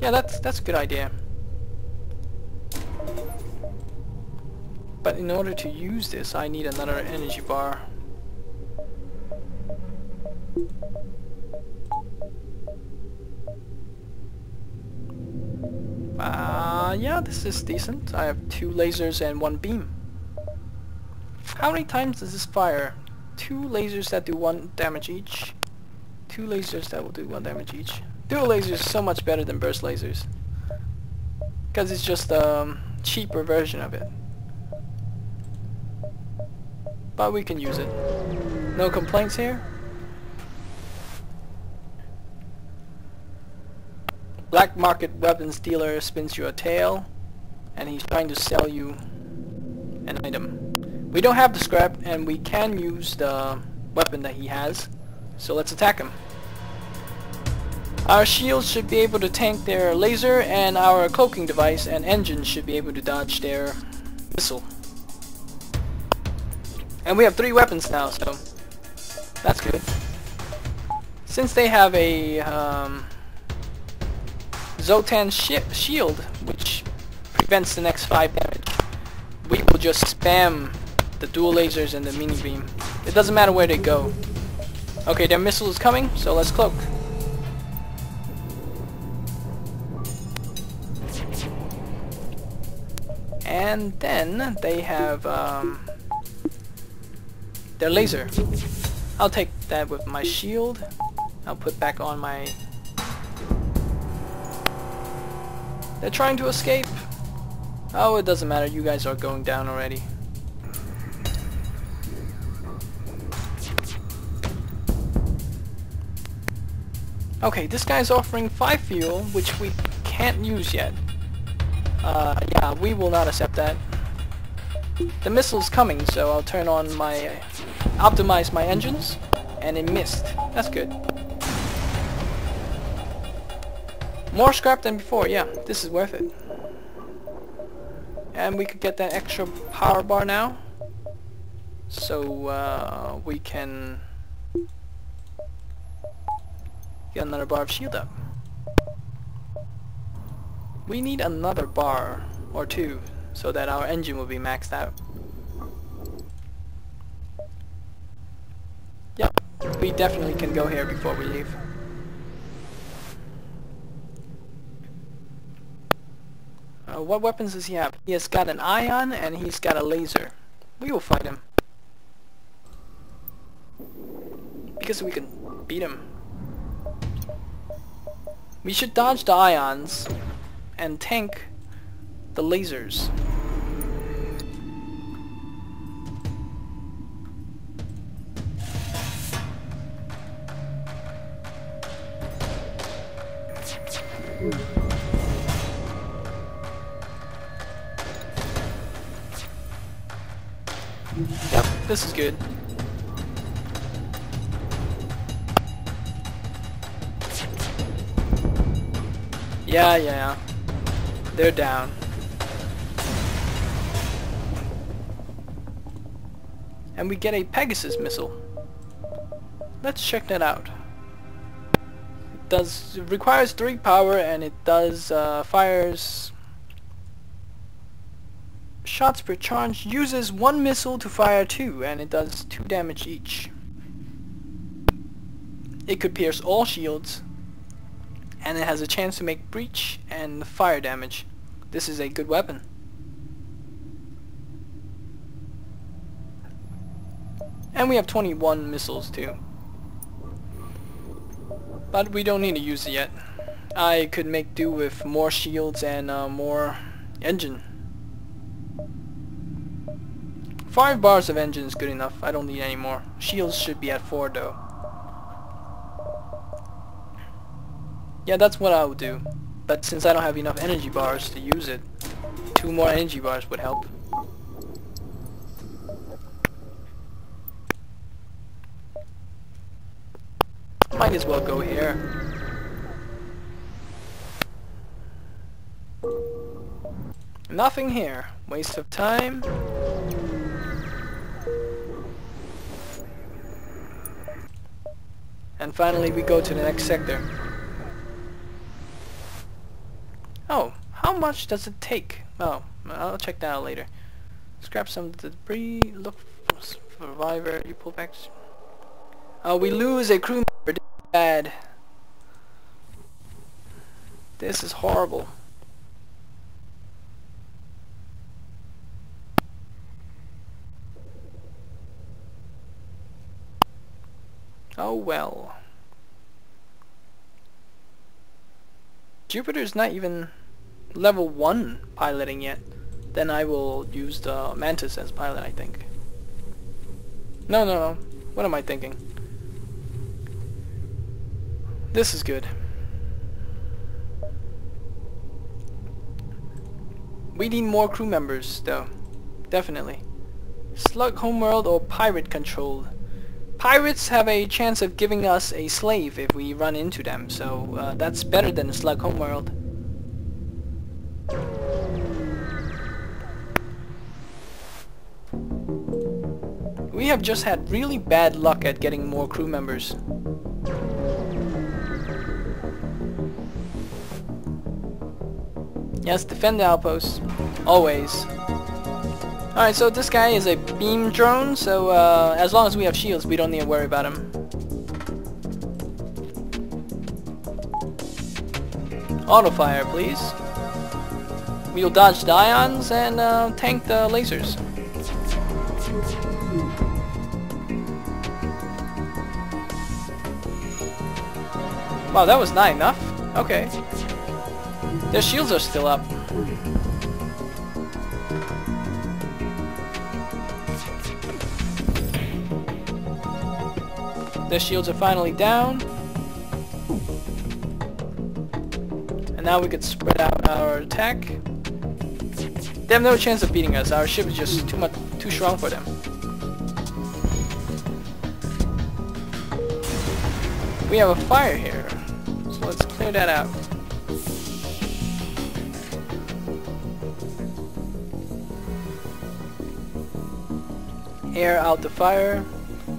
Speaker 1: Yeah, that's that's a good idea. But in order to use this, I need another energy bar. Uh, yeah, this is decent. I have two lasers and one beam. How many times does this fire? Two lasers that do one damage each. Two lasers that will do one damage each. Dual lasers is so much better than burst lasers. Because it's just a um, cheaper version of it. But we can use it. No complaints here? Black market weapons dealer spins you a tale and he's trying to sell you an item. We don't have the scrap and we can use the weapon that he has. So let's attack him. Our shields should be able to tank their laser and our cloaking device and engines should be able to dodge their missile. And we have three weapons now, so that's good. Since they have a um, Zoltan shield, which prevents the next 5 damage, we will just spam the dual lasers and the mini beam. It doesn't matter where they go. Okay, their missile is coming, so let's cloak. And then they have um, their laser. I'll take that with my shield. I'll put back on my... They're trying to escape. Oh, it doesn't matter. You guys are going down already. Okay, this guy's offering 5 fuel, which we can't use yet. Uh, yeah, we will not accept that. The missile's coming, so I'll turn on my... Uh, optimize my engines, and it missed. That's good. More scrap than before, yeah, this is worth it. And we could get that extra power bar now. So, uh, we can get another bar of shield up. We need another bar or two so that our engine will be maxed out. Yep, we definitely can go here before we leave. Uh, what weapons does he have? He has got an ion and he's got a laser. We will fight him. Because we can beat him. We should dodge the ions and tank the lasers. Yep, this is good. Yeah, yeah. They're down. And we get a Pegasus missile. Let's check that out. It does it requires 3 power and it does uh, fires shots per charge uses one missile to fire two and it does 2 damage each. It could pierce all shields and it has a chance to make breach and fire damage. This is a good weapon. And we have 21 missiles too. But we don't need to use it yet. I could make do with more shields and uh, more engine. Five bars of engine is good enough. I don't need any more. Shields should be at four though. Yeah, that's what I would do. But since I don't have enough energy bars to use it, two more energy bars would help. Might as well go here. Nothing here. Waste of time. And finally we go to the next sector. Oh, how much does it take? Oh, I'll check that out later. Scrap some debris, look for survivor, you pull back. Oh, we lose a crew member. Bad. This is horrible. Oh well. Jupiter's not even level 1 piloting yet. Then I will use the Mantis as pilot, I think. No, no, no. What am I thinking? This is good. We need more crew members, though. Definitely. Slug homeworld or pirate controlled. Pirates have a chance of giving us a slave if we run into them, so uh, that's better than Slug Homeworld. We have just had really bad luck at getting more crew members. Yes, defend the outposts. Always. Alright, so this guy is a beam drone, so uh, as long as we have shields, we don't need to worry about him. Auto fire, please. We'll dodge the ions and uh, tank the lasers. Wow, that was not enough. Okay. Their shields are still up. Their shields are finally down. And now we could spread out our attack. They have no chance of beating us. Our ship is just too much too strong for them. We have a fire here. So let's clear that out. Air out the fire.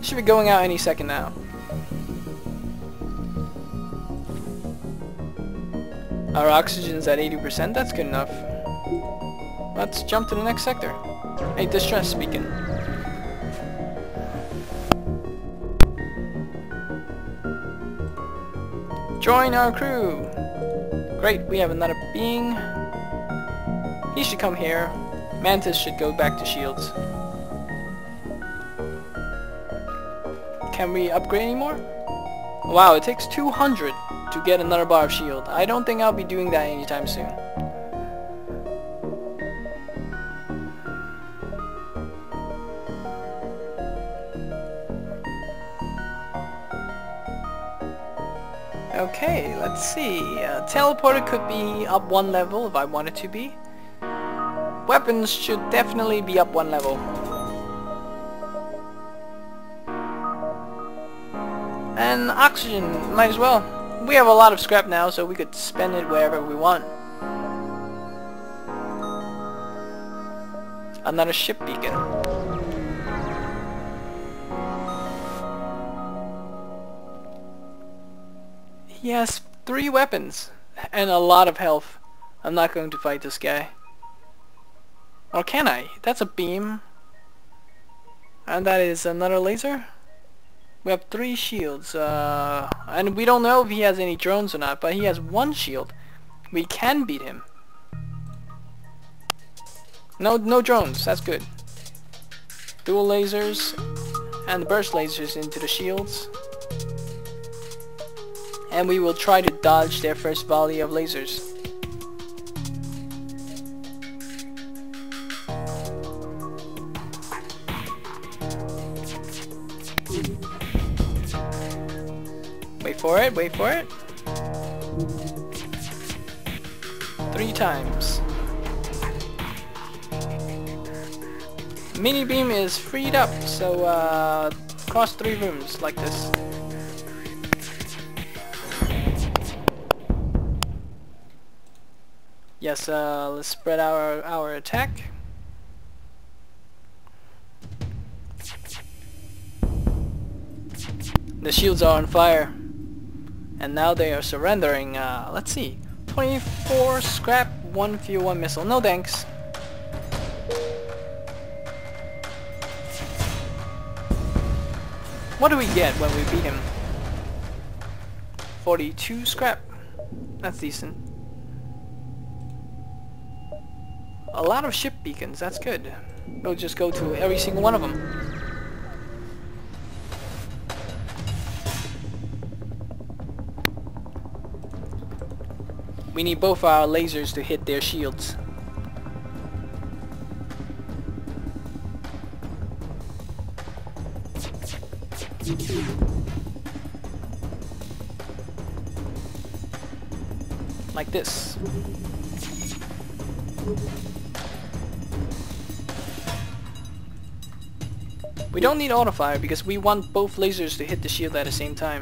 Speaker 1: Should be going out any second now. Our oxygen's at 80%, that's good enough. Let's jump to the next sector. Hey, distress speaking. Join our crew! Great, we have another being. He should come here. Mantis should go back to shields. Can we upgrade anymore? Wow, it takes 200 to get another bar of shield. I don't think I'll be doing that anytime soon. Okay, let's see. Uh, teleporter could be up one level if I want it to be. Weapons should definitely be up one level. And oxygen, might as well. We have a lot of scrap now, so we could spend it wherever we want. Another ship beacon. He has three weapons and a lot of health. I'm not going to fight this guy. Or can I? That's a beam. And that is another laser? We have three shields, uh, and we don't know if he has any drones or not, but he has one shield. We can beat him. No, no drones, that's good. Dual lasers and burst lasers into the shields. And we will try to dodge their first volley of lasers. Wait for it, wait for it. Three times. Mini beam is freed up, so uh, cross three rooms like this. Yes, uh, let's spread our our attack. The shields are on fire and now they are surrendering. Uh, let's see, 24 scrap, 1 fuel, 1 missile. No thanks. What do we get when we beat him? 42 scrap. That's decent. A lot of ship beacons, that's good. We'll just go to every single one of them. We need both our lasers to hit their shields. Like this. We don't need auto fire because we want both lasers to hit the shield at the same time.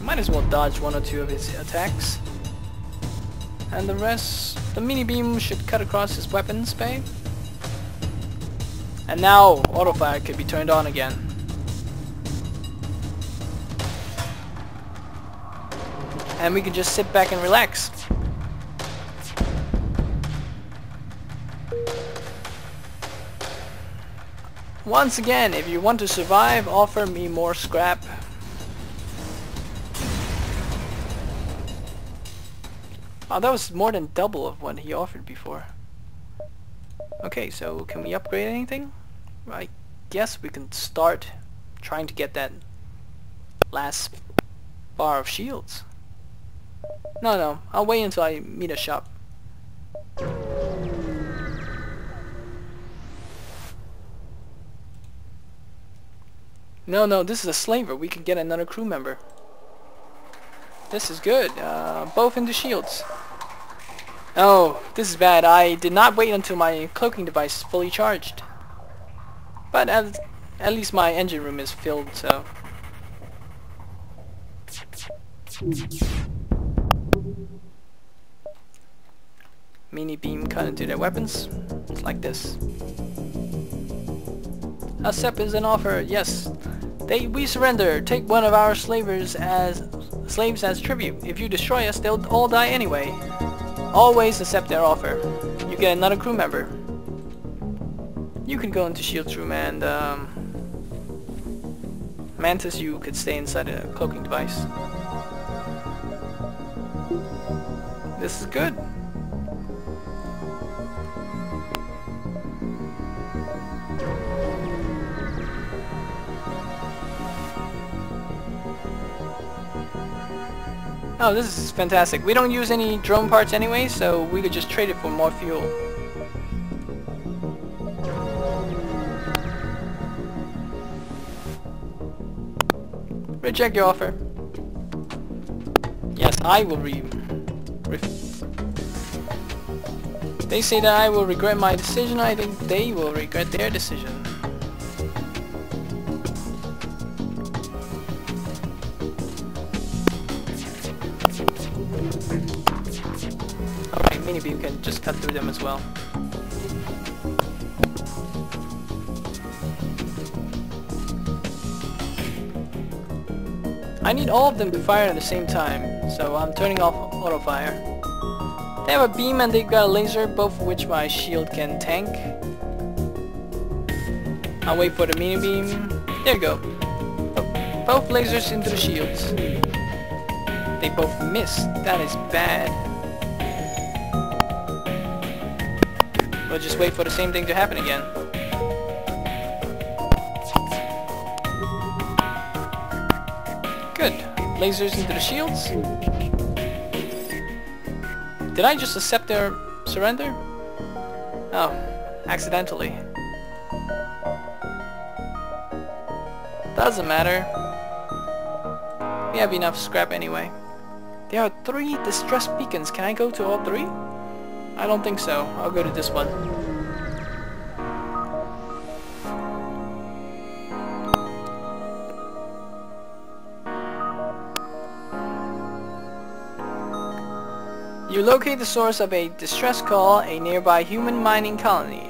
Speaker 1: Might as well dodge one or two of his attacks. And the rest, the mini beam should cut across his weapons bay. And now auto fire could be turned on again. And we can just sit back and relax. Once again, if you want to survive, offer me more scrap Oh, that was more than double of what he offered before. Okay, so can we upgrade anything? I guess we can start trying to get that last bar of shields. No, no, I'll wait until I meet a shop. No, no, this is a slaver. We can get another crew member. This is good. Uh, both into shields. Oh, this is bad. I did not wait until my cloaking device is fully charged. But at, at least my engine room is filled, so... Mini beam cut into their weapons. Like this. A SEP is an offer, yes. They we surrender. Take one of our slavers as slaves as tribute. If you destroy us, they'll all die anyway. Always accept their offer. You get another crew member. You can go into shield room and um, Mantis, you could stay inside a cloaking device. This is good. Oh, this is fantastic. We don't use any drone parts anyway, so we could just trade it for more fuel. Reject your offer. Yes, I will re... they say that I will regret my decision, I think they will regret their decision. Maybe you can just cut through them as well. I need all of them to fire at the same time, so I'm turning off auto fire. They have a beam and they've got a laser, both of which my shield can tank. I'll wait for the mini beam. There you go. Oh, both lasers into the shields. They both missed. That is bad. We'll just wait for the same thing to happen again. Good. Lasers into the shields. Did I just accept their surrender? Oh, accidentally. Doesn't matter. We have enough scrap anyway. There are three distress beacons. Can I go to all three? I don't think so. I'll go to this one. You locate the source of a distress call, a nearby human mining colony.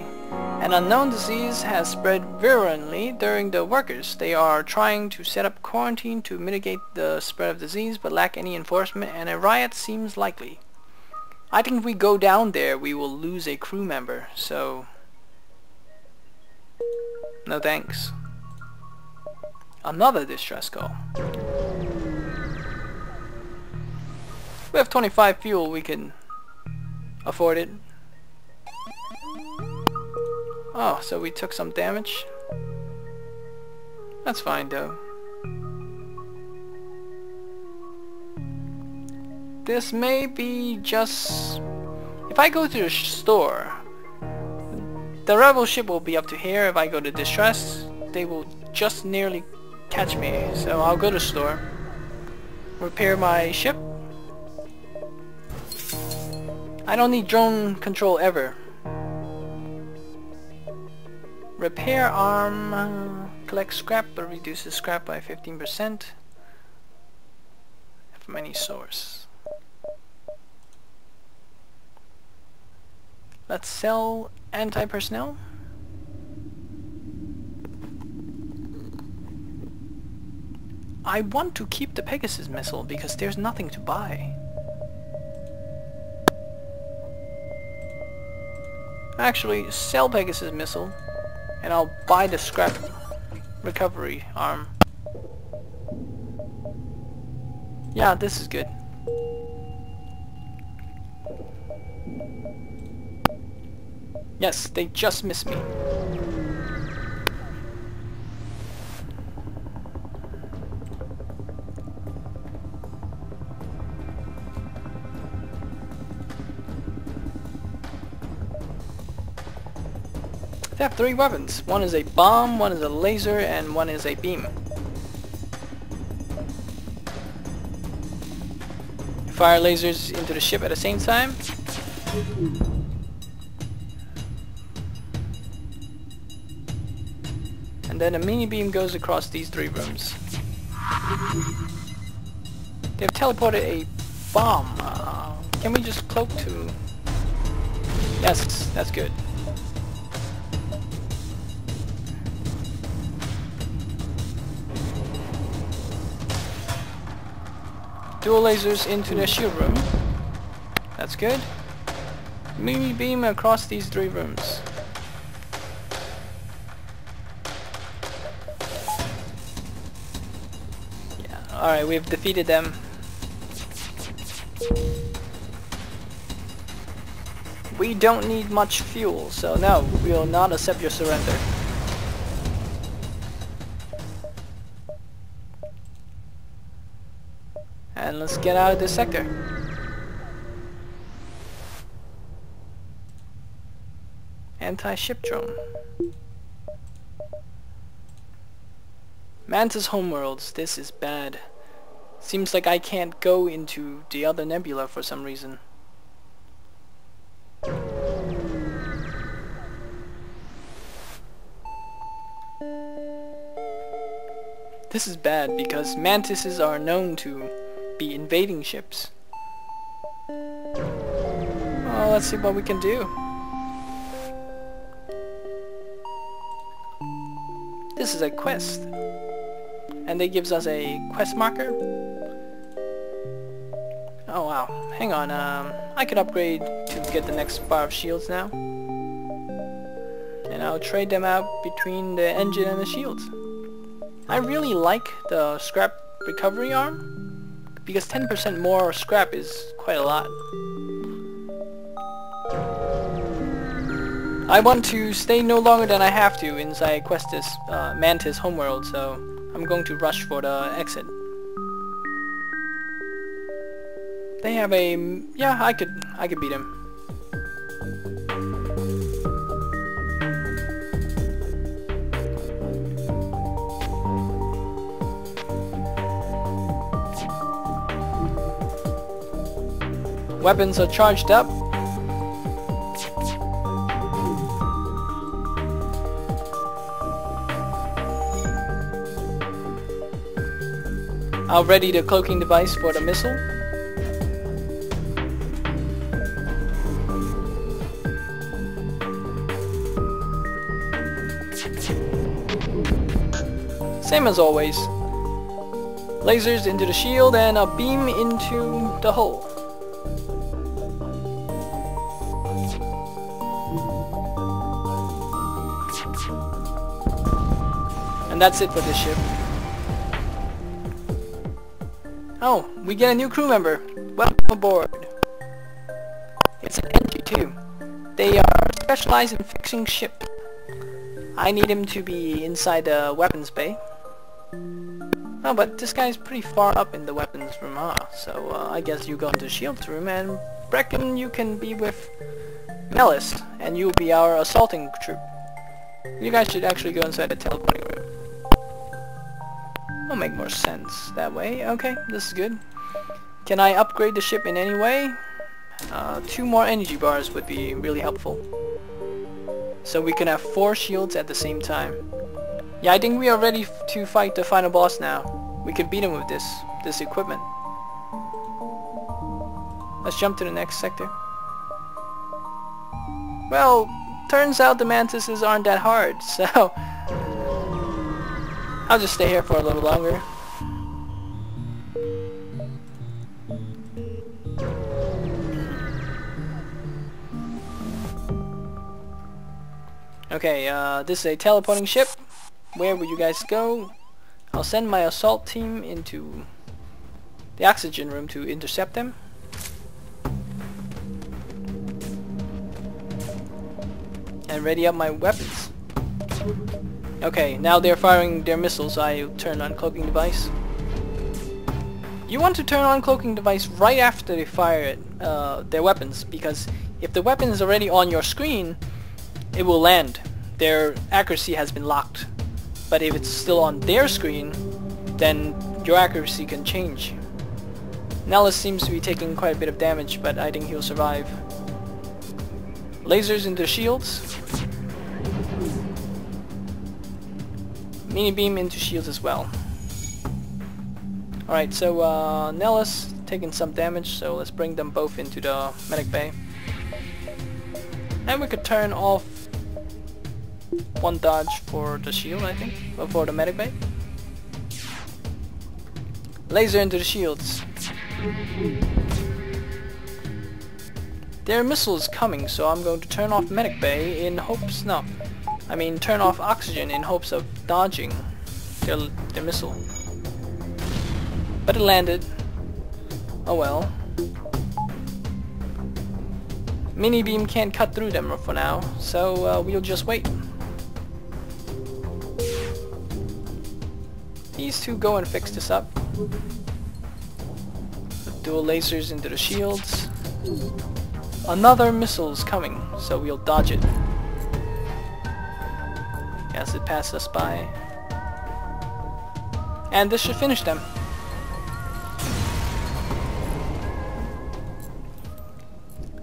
Speaker 1: An unknown disease has spread virulently during the workers. They are trying to set up quarantine to mitigate the spread of disease but lack any enforcement and a riot seems likely. I think if we go down there, we will lose a crew member, so... No thanks. Another distress call. We have 25 fuel, we can afford it. Oh, so we took some damage? That's fine though. This may be just... If I go to the store, the rebel ship will be up to here. If I go to distress, they will just nearly catch me. So I'll go to store, repair my ship. I don't need drone control ever. Repair arm, collect scrap but reduces scrap by 15% from any source. Let's sell anti-personnel. I want to keep the Pegasus missile because there's nothing to buy. Actually, sell Pegasus missile and I'll buy the scrap recovery arm. Yeah, this is good. Yes, they just missed me. They have three weapons. One is a bomb, one is a laser, and one is a beam. Fire lasers into the ship at the same time. And then a mini beam goes across these three rooms. They've teleported a bomb. Uh, can we just cloak to... Yes, that's good. Dual lasers into the shield room. That's good. Mini beam across these three rooms. Alright, we've defeated them. We don't need much fuel, so no, we will not accept your surrender. And let's get out of this sector. Anti-ship drone. Mantis homeworlds, this is bad. Seems like I can't go into the other nebula for some reason. This is bad because mantises are known to be invading ships. Oh, let's see what we can do. This is a quest. And it gives us a quest marker. Oh wow. Hang on, um, I could upgrade to get the next bar of shields now. And I'll trade them out between the engine and the shields. I really like the scrap recovery arm because 10% more scrap is quite a lot. I want to stay no longer than I have to inside Questus uh, Mantis homeworld, so I'm going to rush for the exit. They have a... yeah, I could, I could beat him. Weapons are charged up. I'll ready the cloaking device for the missile. Same as always. Lasers into the shield and a beam into the hull. And that's it for this ship. Oh, we get a new crew member. Welcome aboard. It's an NG2. They are specialized in fixing ship. I need him to be inside the weapons bay. Oh, but this guy's pretty far up in the weapons room, huh? So uh, I guess you go into shields room and Brecken, you can be with Melis, and you'll be our assaulting troop. You guys should actually go inside the teleporting room. Will make more sense that way. Okay, this is good. Can I upgrade the ship in any way? Uh, two more energy bars would be really helpful. So we can have four shields at the same time. Yeah, I think we are ready to fight the final boss now. We can beat him with this, this equipment. Let's jump to the next sector. Well, turns out the mantises aren't that hard, so I'll just stay here for a little longer. Okay, uh, this is a teleporting ship. Where would you guys go? I'll send my assault team into the oxygen room to intercept them. and ready up my weapons. Okay, now they're firing their missiles, I turn on cloaking device. You want to turn on cloaking device right after they fire it, uh, their weapons, because if the weapon is already on your screen, it will land. Their accuracy has been locked. But if it's still on their screen, then your accuracy can change. Nellis seems to be taking quite a bit of damage, but I think he'll survive. Lasers into shields. Mini beam into shields as well. Alright, so uh, Nellis taking some damage, so let's bring them both into the medic bay. And we could turn off one dodge for the shield, I think, or for the medic bay. Laser into the shields. There are missiles coming, so I'm going to turn off medic bay in hopes, no, I mean turn off oxygen in hopes of dodging their, their missile. But it landed. Oh well. Mini beam can't cut through them for now, so uh, we'll just wait. These two go and fix this up. Dual lasers into the shields. Another missile's coming, so we'll dodge it. As it passed us by. And this should finish them.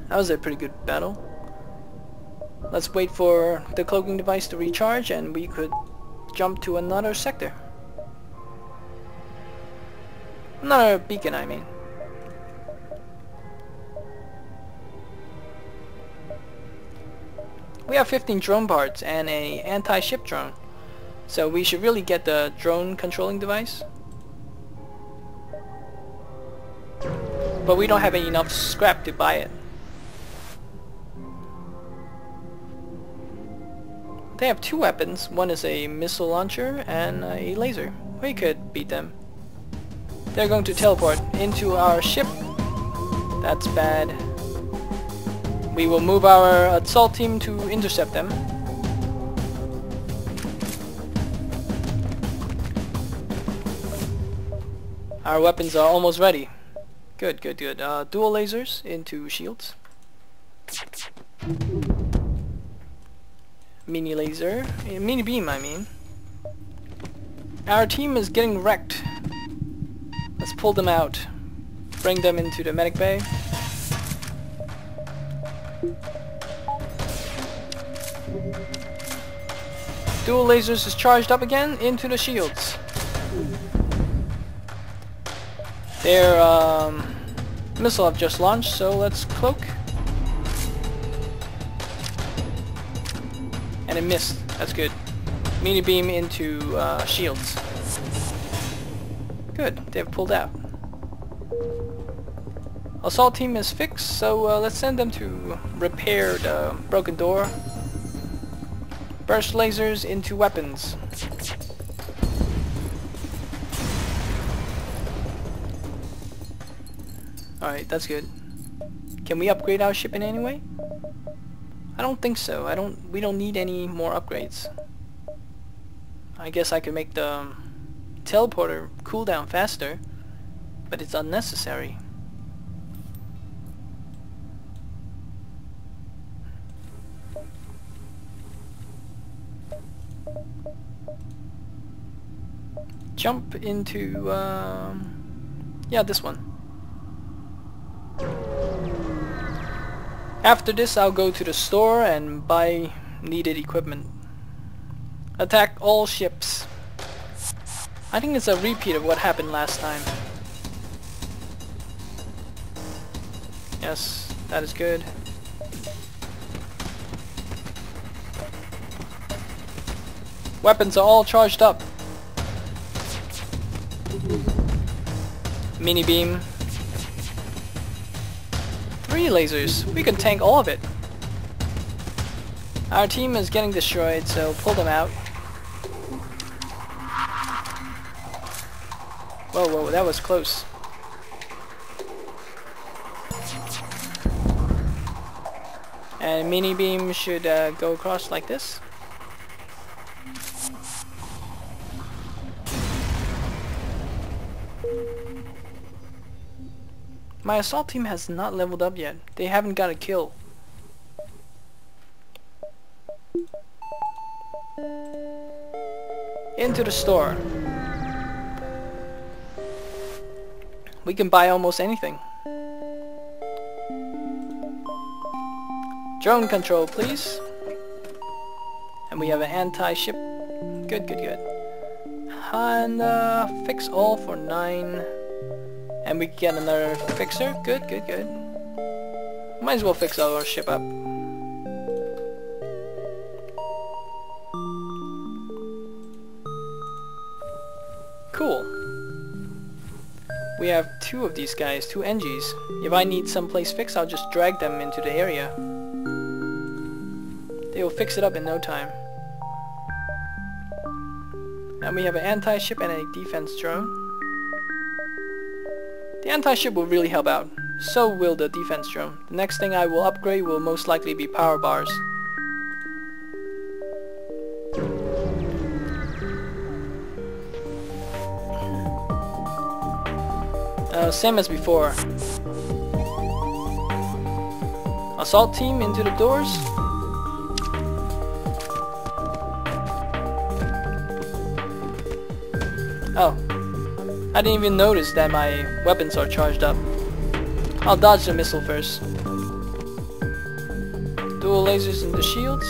Speaker 1: That was a pretty good battle. Let's wait for the cloaking device to recharge and we could jump to another sector. Another beacon, I mean. We have 15 drone parts and a anti-ship drone. So we should really get the drone controlling device. But we don't have enough scrap to buy it. They have two weapons. One is a missile launcher and a laser. We could beat them. They're going to teleport into our ship. That's bad. We will move our assault team to intercept them. Our weapons are almost ready. Good, good, good. Uh, dual lasers into shields. Mini laser. Uh, mini beam, I mean. Our team is getting wrecked. Let's pull them out. Bring them into the medic bay. Dual lasers is charged up again into the shields. Their um, missile have just launched, so let's cloak. And it missed. That's good. Mini beam into uh, shields. Good. They've pulled out. Assault team is fixed, so uh, let's send them to repair the broken door. Burst lasers into weapons. Alright, that's good. Can we upgrade our ship in any way? I don't think so. I don't. We don't need any more upgrades. I guess I could make the um, teleporter cooldown faster, but it's unnecessary. Jump into, um, yeah, this one. After this I'll go to the store and buy needed equipment. Attack all ships. I think it's a repeat of what happened last time. Yes, that is good. Weapons are all charged up. Mini beam, Three lasers. We can tank all of it. Our team is getting destroyed, so pull them out. Whoa, whoa, that was close. And mini beam should uh, go across like this. My assault team has not leveled up yet. They haven't got a kill. Into the store. We can buy almost anything. Drone control, please. And we have an anti-ship. Good, good, good. And uh, fix all for 9. And we get another fixer. Good, good, good. Might as well fix our ship up. Cool. We have two of these guys, two Engis. If I need someplace fixed, I'll just drag them into the area. They will fix it up in no time. And we have an anti-ship and a defense drone. The anti-ship will really help out. So will the defense drone. The next thing I will upgrade will most likely be power bars. Uh, same as before. Assault team into the doors. Oh. I didn't even notice that my weapons are charged up. I'll dodge the missile first. Dual lasers in the shields.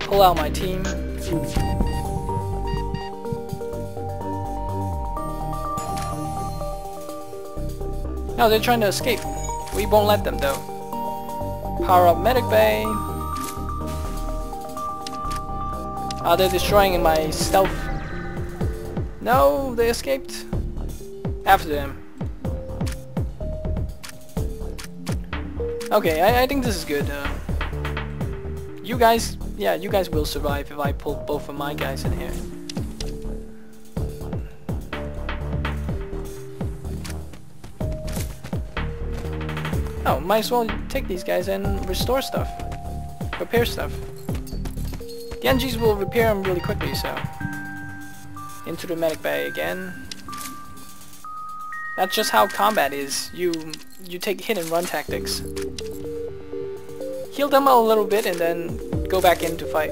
Speaker 1: Pull out my team. No, they're trying to escape. We won't let them though. Power up medic bay. Ah, they're destroying my stealth no, they escaped. After them. Okay, I, I think this is good. Uh, you guys, yeah, you guys will survive if I pull both of my guys in here. Oh, might as well take these guys and restore stuff. Repair stuff. The Engis will repair them really quickly, so into the medic bay again. That's just how combat is. You you take hit and run tactics. Heal them a little bit and then go back in to fight.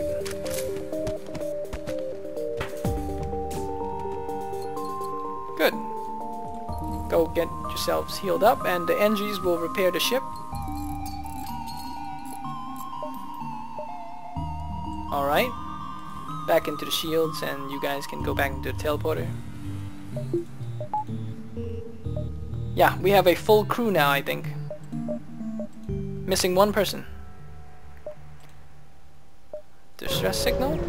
Speaker 1: Good. Go get yourselves healed up and the Engis will repair the ship. Alright back into the shields and you guys can go back into the teleporter. Yeah, we have a full crew now, I think. Missing one person. Distress signal?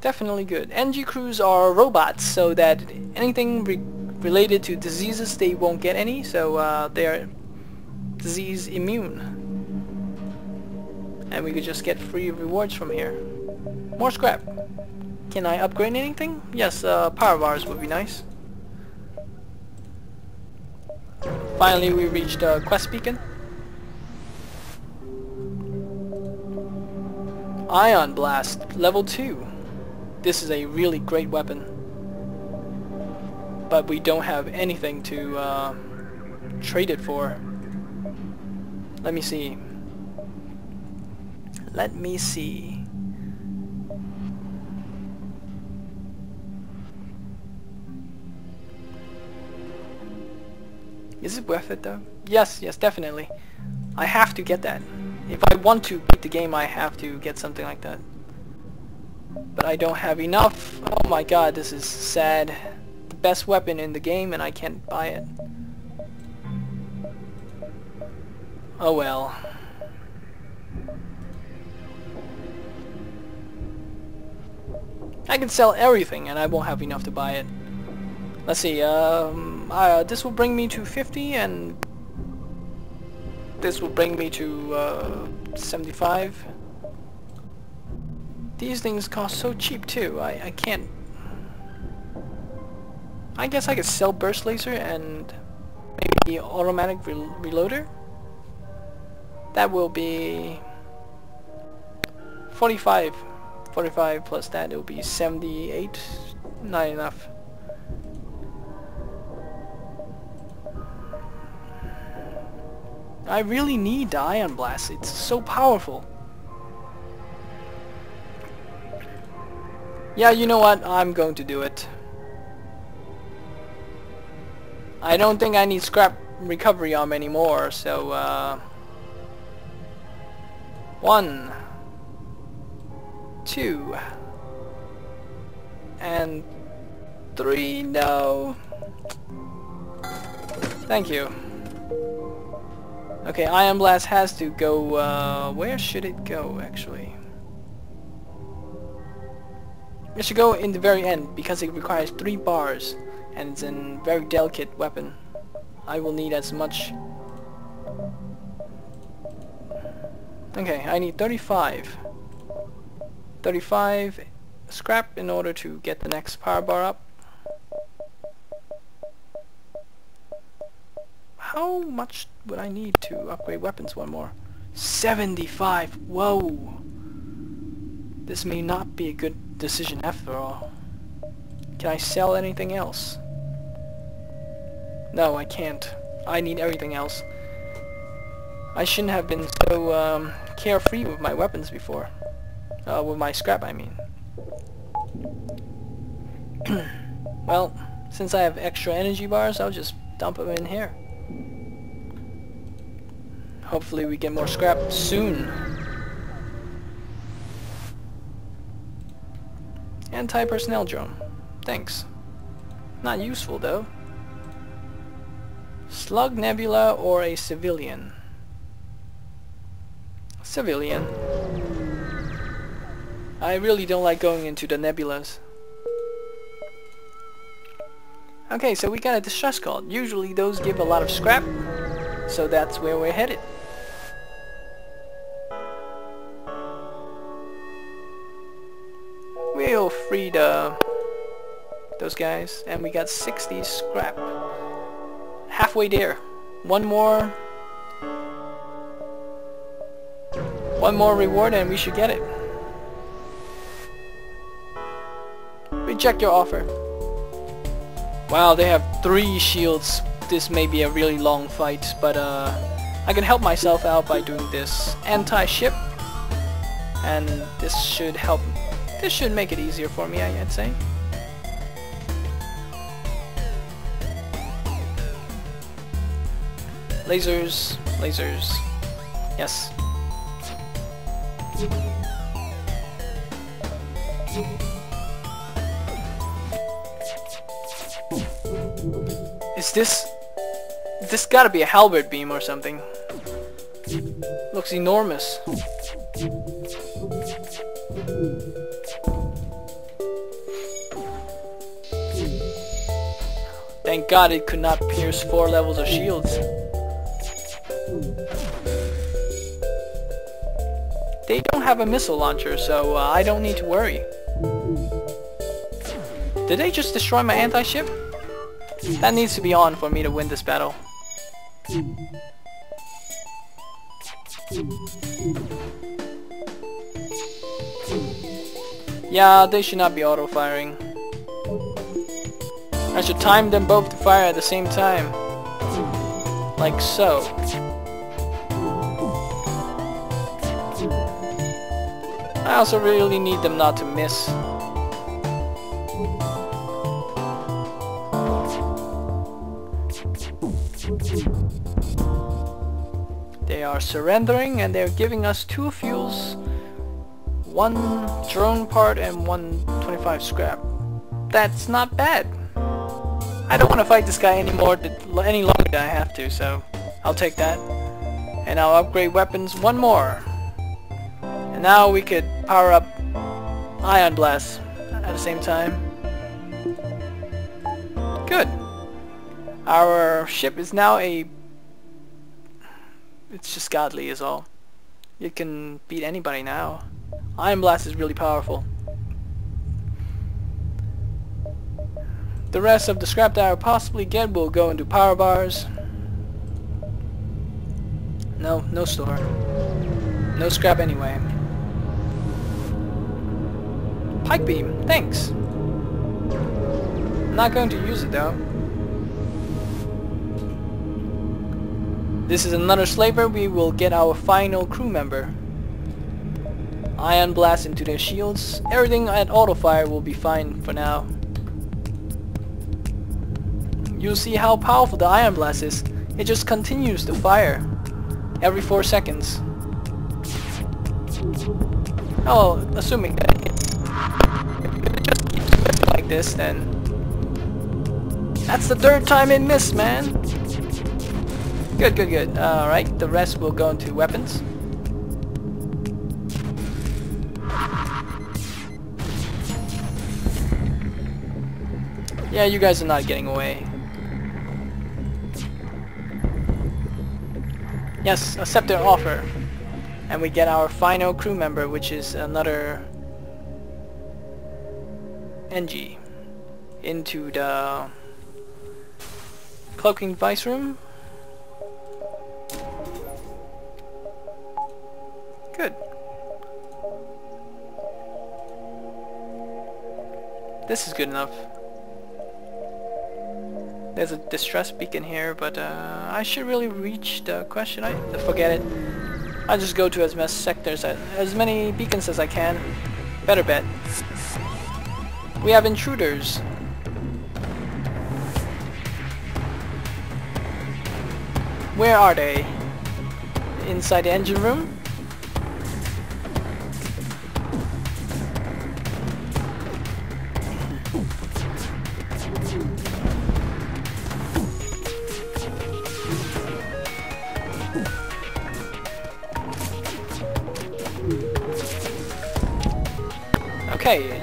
Speaker 1: Definitely good. Engi crews are robots, so that anything re related to diseases, they won't get any, so uh, they are disease immune and we could just get free rewards from here. More scrap. Can I upgrade anything? Yes, uh, power bars would be nice. Finally we reached uh, Quest Beacon. Ion Blast, level 2. This is a really great weapon. But we don't have anything to uh, trade it for. Let me see. Let me see. Is it worth it though? Yes, yes, definitely. I have to get that. If I want to beat the game, I have to get something like that. But I don't have enough. Oh my god, this is sad. The best weapon in the game and I can't buy it. Oh well. I can sell everything and I won't have enough to buy it. Let's see, um, uh, this will bring me to 50 and this will bring me to uh, 75. These things cost so cheap too, I, I can't... I guess I could sell burst laser and the automatic re reloader. That will be 45. 45 plus that, it will be 78. Not enough. I really need the Ion Blast. It's so powerful. Yeah, you know what? I'm going to do it. I don't think I need scrap recovery arm anymore, so uh, one, two, and three, no. Thank you. Okay, Ion Blast has to go, uh, where should it go, actually? It should go in the very end, because it requires three bars, and it's a very delicate weapon. I will need as much. Okay, I need 35. 35 scrap in order to get the next power bar up. How much would I need to upgrade weapons one more? 75! Whoa! This may not be a good decision after all. Can I sell anything else? No, I can't. I need everything else. I shouldn't have been so um, carefree with my weapons before. Uh, with my scrap, I mean. well, since I have extra energy bars, I'll just dump them in here. Hopefully we get more scrap soon. Anti-personnel drone. Thanks. Not useful though. Slug Nebula or a civilian? Civilian. I really don't like going into the nebulas. Okay, so we got a distress call. Usually those give a lot of scrap, so that's where we're headed. We'll free the, those guys, and we got 60 scrap. Halfway there. One more... One more reward and we should get it. Reject your offer. Wow, they have three shields. This may be a really long fight, but uh, I can help myself out by doing this anti-ship. And this should help this should make it easier for me, I'd say. Lasers, lasers. Yes. This... This gotta be a halberd beam or something. Looks enormous. Thank god it could not pierce four levels of shields. They don't have a missile launcher, so uh, I don't need to worry. Did they just destroy my anti-ship? That needs to be on for me to win this battle. Yeah, they should not be auto-firing. I should time them both to fire at the same time. Like so. I also really need them not to miss. Surrendering and they're giving us two fuels, one drone part and one 25 scrap. That's not bad. I don't want to fight this guy anymore, any longer than I have to, so I'll take that. And I'll upgrade weapons one more. And now we could power up Ion Blast at the same time. Good. Our ship is now a... It's just godly is all. It can beat anybody now. Ion Blast is really powerful. The rest of the scrap that I will possibly get will go into power bars. No, no store. No scrap anyway. Pike beam, thanks. not going to use it though. This is another slaver, we will get our final crew member. Ion blast into their shields. Everything at auto fire will be fine for now. You'll see how powerful the ion blast is. It just continues to fire every 4 seconds. Oh, assuming that it just keeps like this then that's the third time it missed, man! Good, good, good. Alright, the rest will go into weapons. Yeah, you guys are not getting away. Yes, accept their offer. And we get our final crew member, which is another Engi into the cloaking device room. Good. This is good enough. There's a distress beacon here, but uh, I should really reach the question. I forget it. I just go to as many sectors, as many beacons as I can. Better bet. We have intruders. Where are they? Inside the engine room?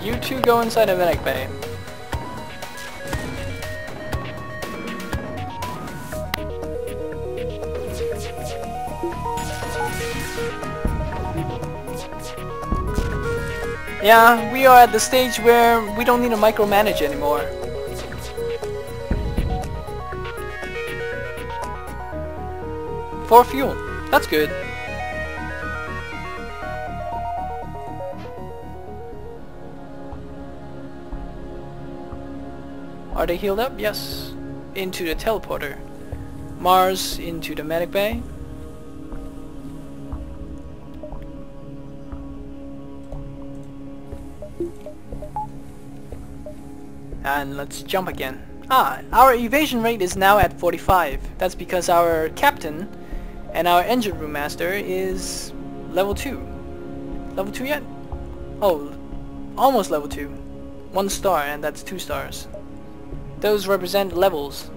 Speaker 1: You two go inside a medic bay. Yeah, we are at the stage where we don't need to micromanage anymore. For fuel. That's good. Are they healed up? Yes. Into the teleporter. Mars into the medic bay. And let's jump again. Ah, our evasion rate is now at 45. That's because our captain and our engine room master is level 2. Level 2 yet? Oh, almost level 2. One star and that's two stars. Those represent levels.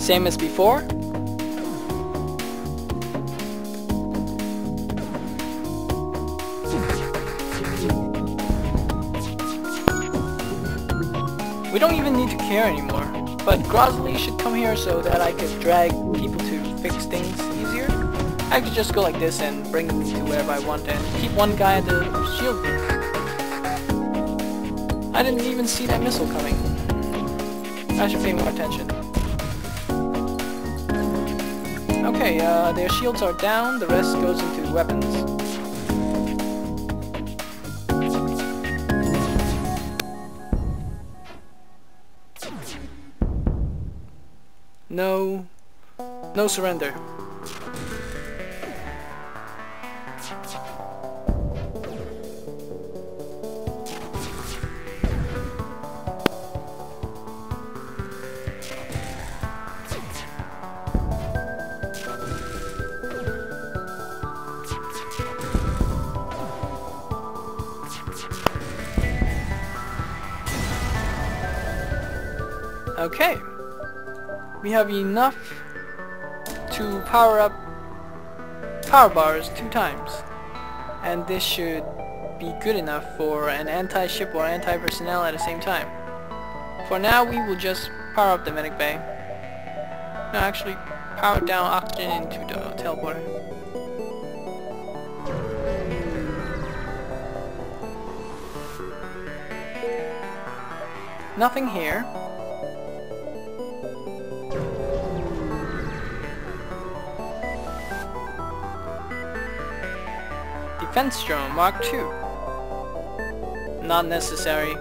Speaker 1: Same as before. We don't even need to care anymore. But Grosley should come here so that I could drag people to fix things easier. I could just go like this and bring them to wherever I want and keep one guy at the shield I didn't even see that missile coming. I should pay more attention. Okay, uh, their shields are down, the rest goes into weapons. No surrender. Okay we have enough power up power bars two times and this should be good enough for an anti-ship or anti-personnel at the same time. For now we will just power up the medic bay. No, actually power down oxygen into the teleporter. Nothing here. Defense drone Mark II. Not necessary.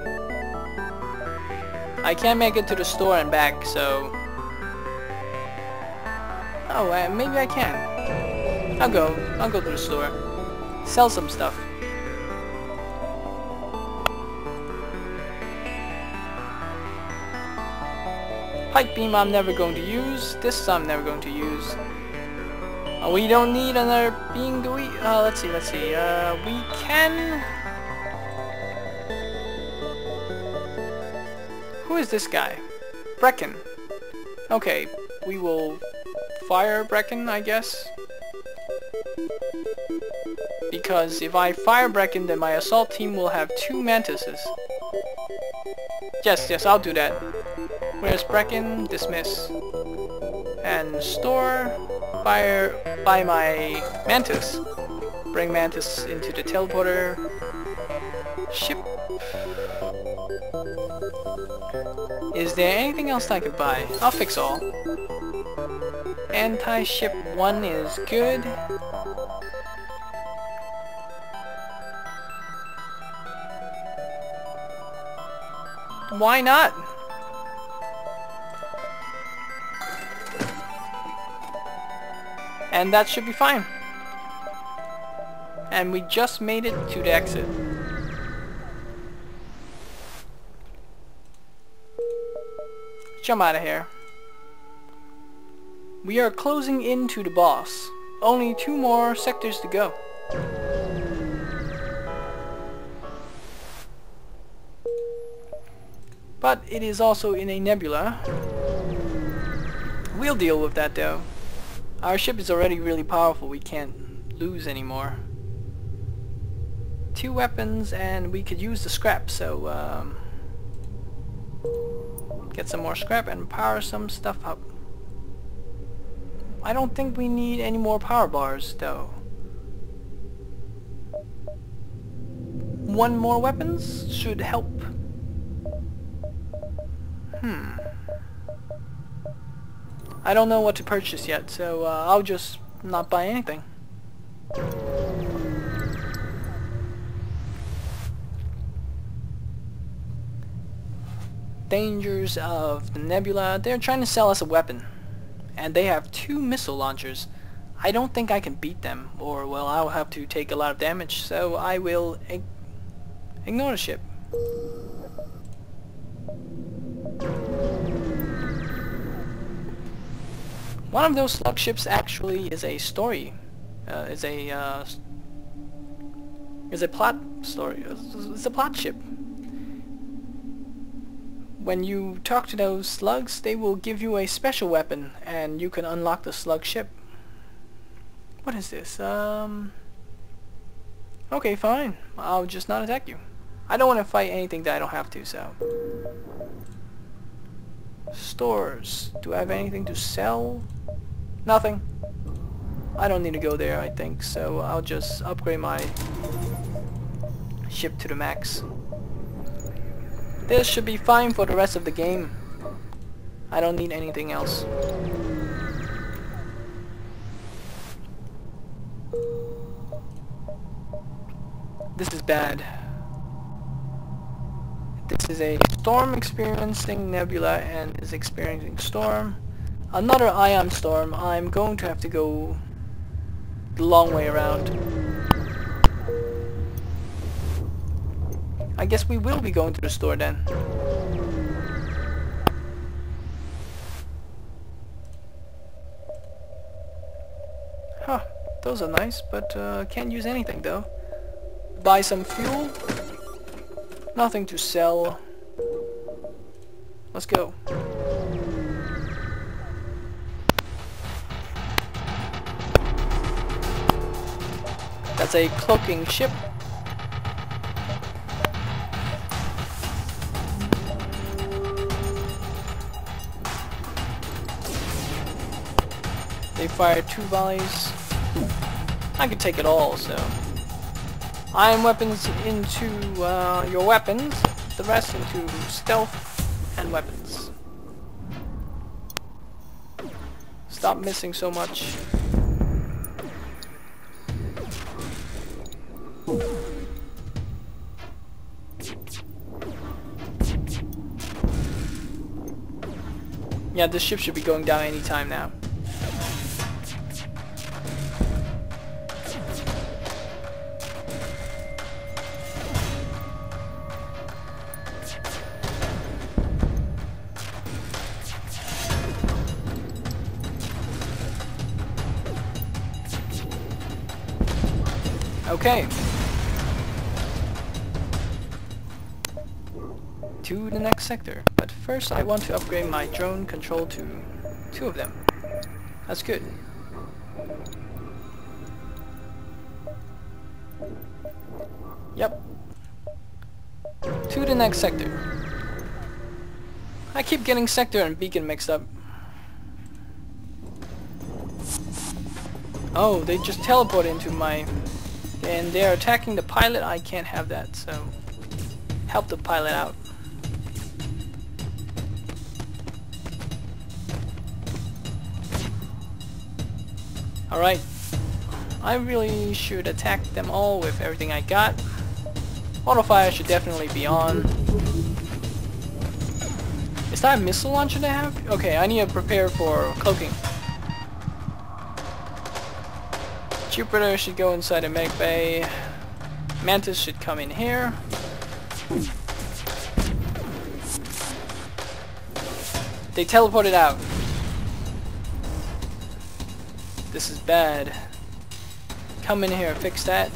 Speaker 1: I can't make it to the store and back, so... Oh, uh, maybe I can. I'll go. I'll go to the store. Sell some stuff. Pike beam I'm never going to use. This I'm never going to use. Uh, we don't need another we? Uh, let's see, let's see. Uh, we can... Who is this guy? Brecken. Okay, we will fire Brecken, I guess. Because if I fire Brecken, then my assault team will have two Mantises. Yes, yes, I'll do that. Where's Brecken? Dismiss. And store, fire by my Mantis. Bring Mantis into the teleporter. Ship. Is there anything else I could buy? I'll fix all. Anti-ship 1 is good. Why not? And that should be fine. And we just made it to the exit. Jump out of here. We are closing into the boss. Only two more sectors to go. But it is also in a nebula. We'll deal with that though. Our ship is already really powerful, we can't lose anymore. Two weapons and we could use the scrap, so um, get some more scrap and power some stuff up. I don't think we need any more power bars though. One more weapons should help. Hmm. I don't know what to purchase yet, so uh, I'll just not buy anything. Dangers of the Nebula. They're trying to sell us a weapon. And they have two missile launchers. I don't think I can beat them, or well, I'll have to take a lot of damage, so I will ignore the ship. One of those slug ships actually is a story, uh, is a uh, is a plot story. It's a plot ship. When you talk to those slugs, they will give you a special weapon, and you can unlock the slug ship. What is this? Um. Okay, fine. I'll just not attack you. I don't want to fight anything that I don't have to, so. Stores. Do I have anything to sell? Nothing. I don't need to go there, I think, so I'll just upgrade my ship to the max. This should be fine for the rest of the game. I don't need anything else. This is bad. This is a storm experiencing nebula and is experiencing storm another ion storm, I'm going to have to go the long way around. I guess we will be going to the store then. Huh, those are nice, but uh, can't use anything though. Buy some fuel. Nothing to sell. Let's go. That's a cloaking ship. They fired two volleys. I could take it all, so... Ion weapons into uh, your weapons, the rest into stealth. and weapons. Stop missing so much. Yeah, this ship should be going down anytime now. Sector. But first I want to upgrade my drone control to two of them. That's good. Yep. To the next sector. I keep getting sector and beacon mixed up. Oh, they just teleport into my and they're attacking the pilot, I can't have that, so help the pilot out. Alright, I really should attack them all with everything I got. Auto fire should definitely be on. Is that a missile launcher they have? Okay, I need to prepare for cloaking. Jupiter should go inside the medic bay. Mantis should come in here. They teleported out. This is bad. Come in here, fix that.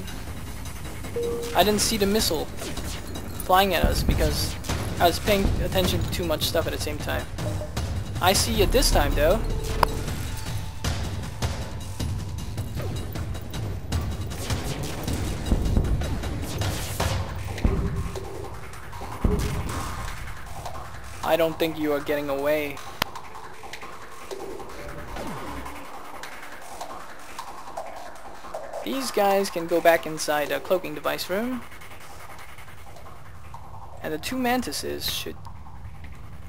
Speaker 1: I didn't see the missile flying at us because I was paying attention to too much stuff at the same time. I see it this time though. I don't think you are getting away. These guys can go back inside a cloaking device room. And the two mantises should...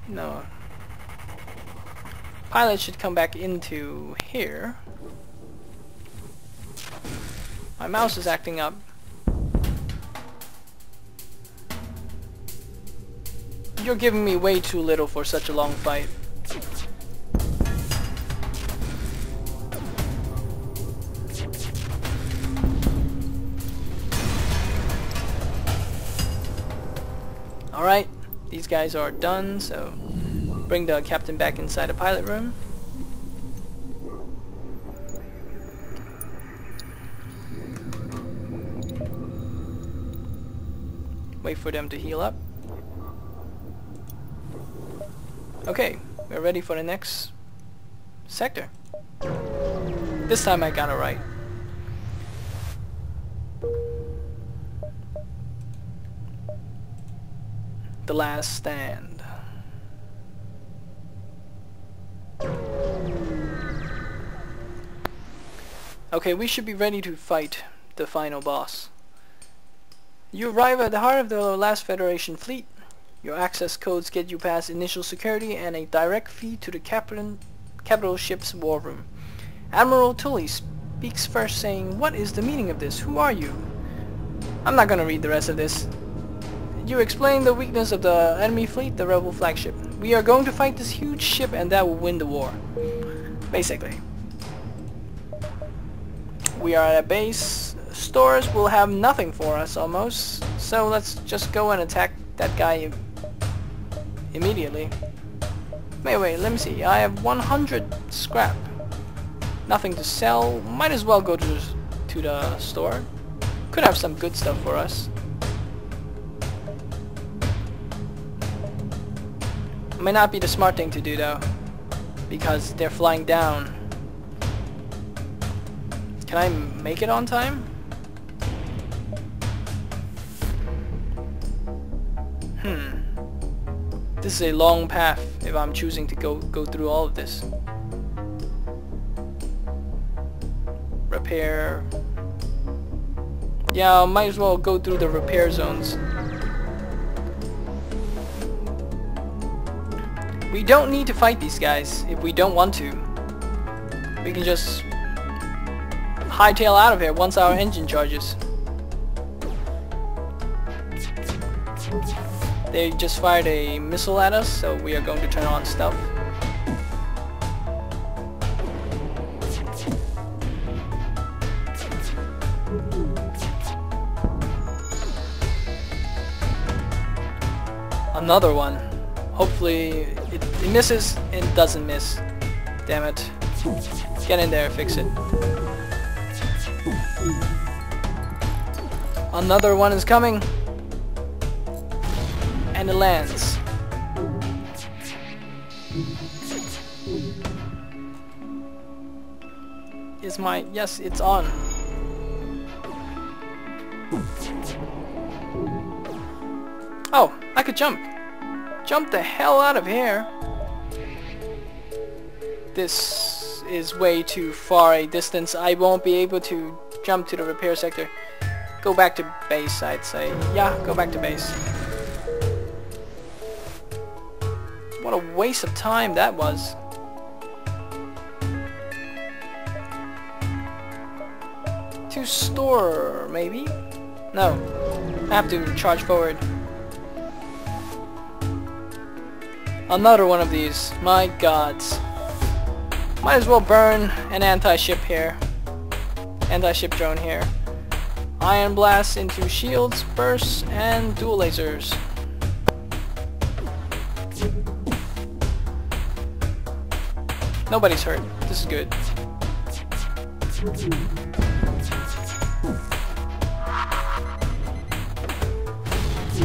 Speaker 1: No. Pilot should come back into here. My mouse is acting up. You're giving me way too little for such a long fight. These guys are done, so bring the captain back inside the pilot room. Wait for them to heal up. Okay, we're ready for the next sector. This time I got it right. The last stand. Okay, we should be ready to fight the final boss. You arrive at the heart of the last Federation fleet. Your access codes get you past initial security and a direct feed to the capital, capital ship's war room. Admiral Tully speaks first saying, What is the meaning of this? Who are you? I'm not gonna read the rest of this. You explain the weakness of the enemy fleet, the rebel flagship. We are going to fight this huge ship and that will win the war. Basically. We are at a base. Stores will have nothing for us almost. So let's just go and attack that guy immediately. Wait, wait, let me see. I have 100 scrap. Nothing to sell. Might as well go to, to the store. Could have some good stuff for us. May not be the smart thing to do though. Because they're flying down. Can I make it on time? Hmm. This is a long path if I'm choosing to go, go through all of this. Repair. Yeah, I might as well go through the repair zones. We don't need to fight these guys if we don't want to. We can just hightail out of here once our engine charges. They just fired a missile at us, so we are going to turn on stealth. Another one. Hopefully it misses and doesn't miss. Damn it. Get in there, fix it. Another one is coming. And it lands. Is my... Yes, it's on. Oh, I could jump. Jump the hell out of here. This is way too far a distance. I won't be able to jump to the repair sector. Go back to base, I'd say. Yeah, go back to base. What a waste of time that was. To store, maybe? No. I have to charge forward. Another one of these. My gods. Might as well burn an anti-ship here. Anti-ship drone here. Ion blast into shields, bursts, and dual lasers. Nobody's hurt. This is good.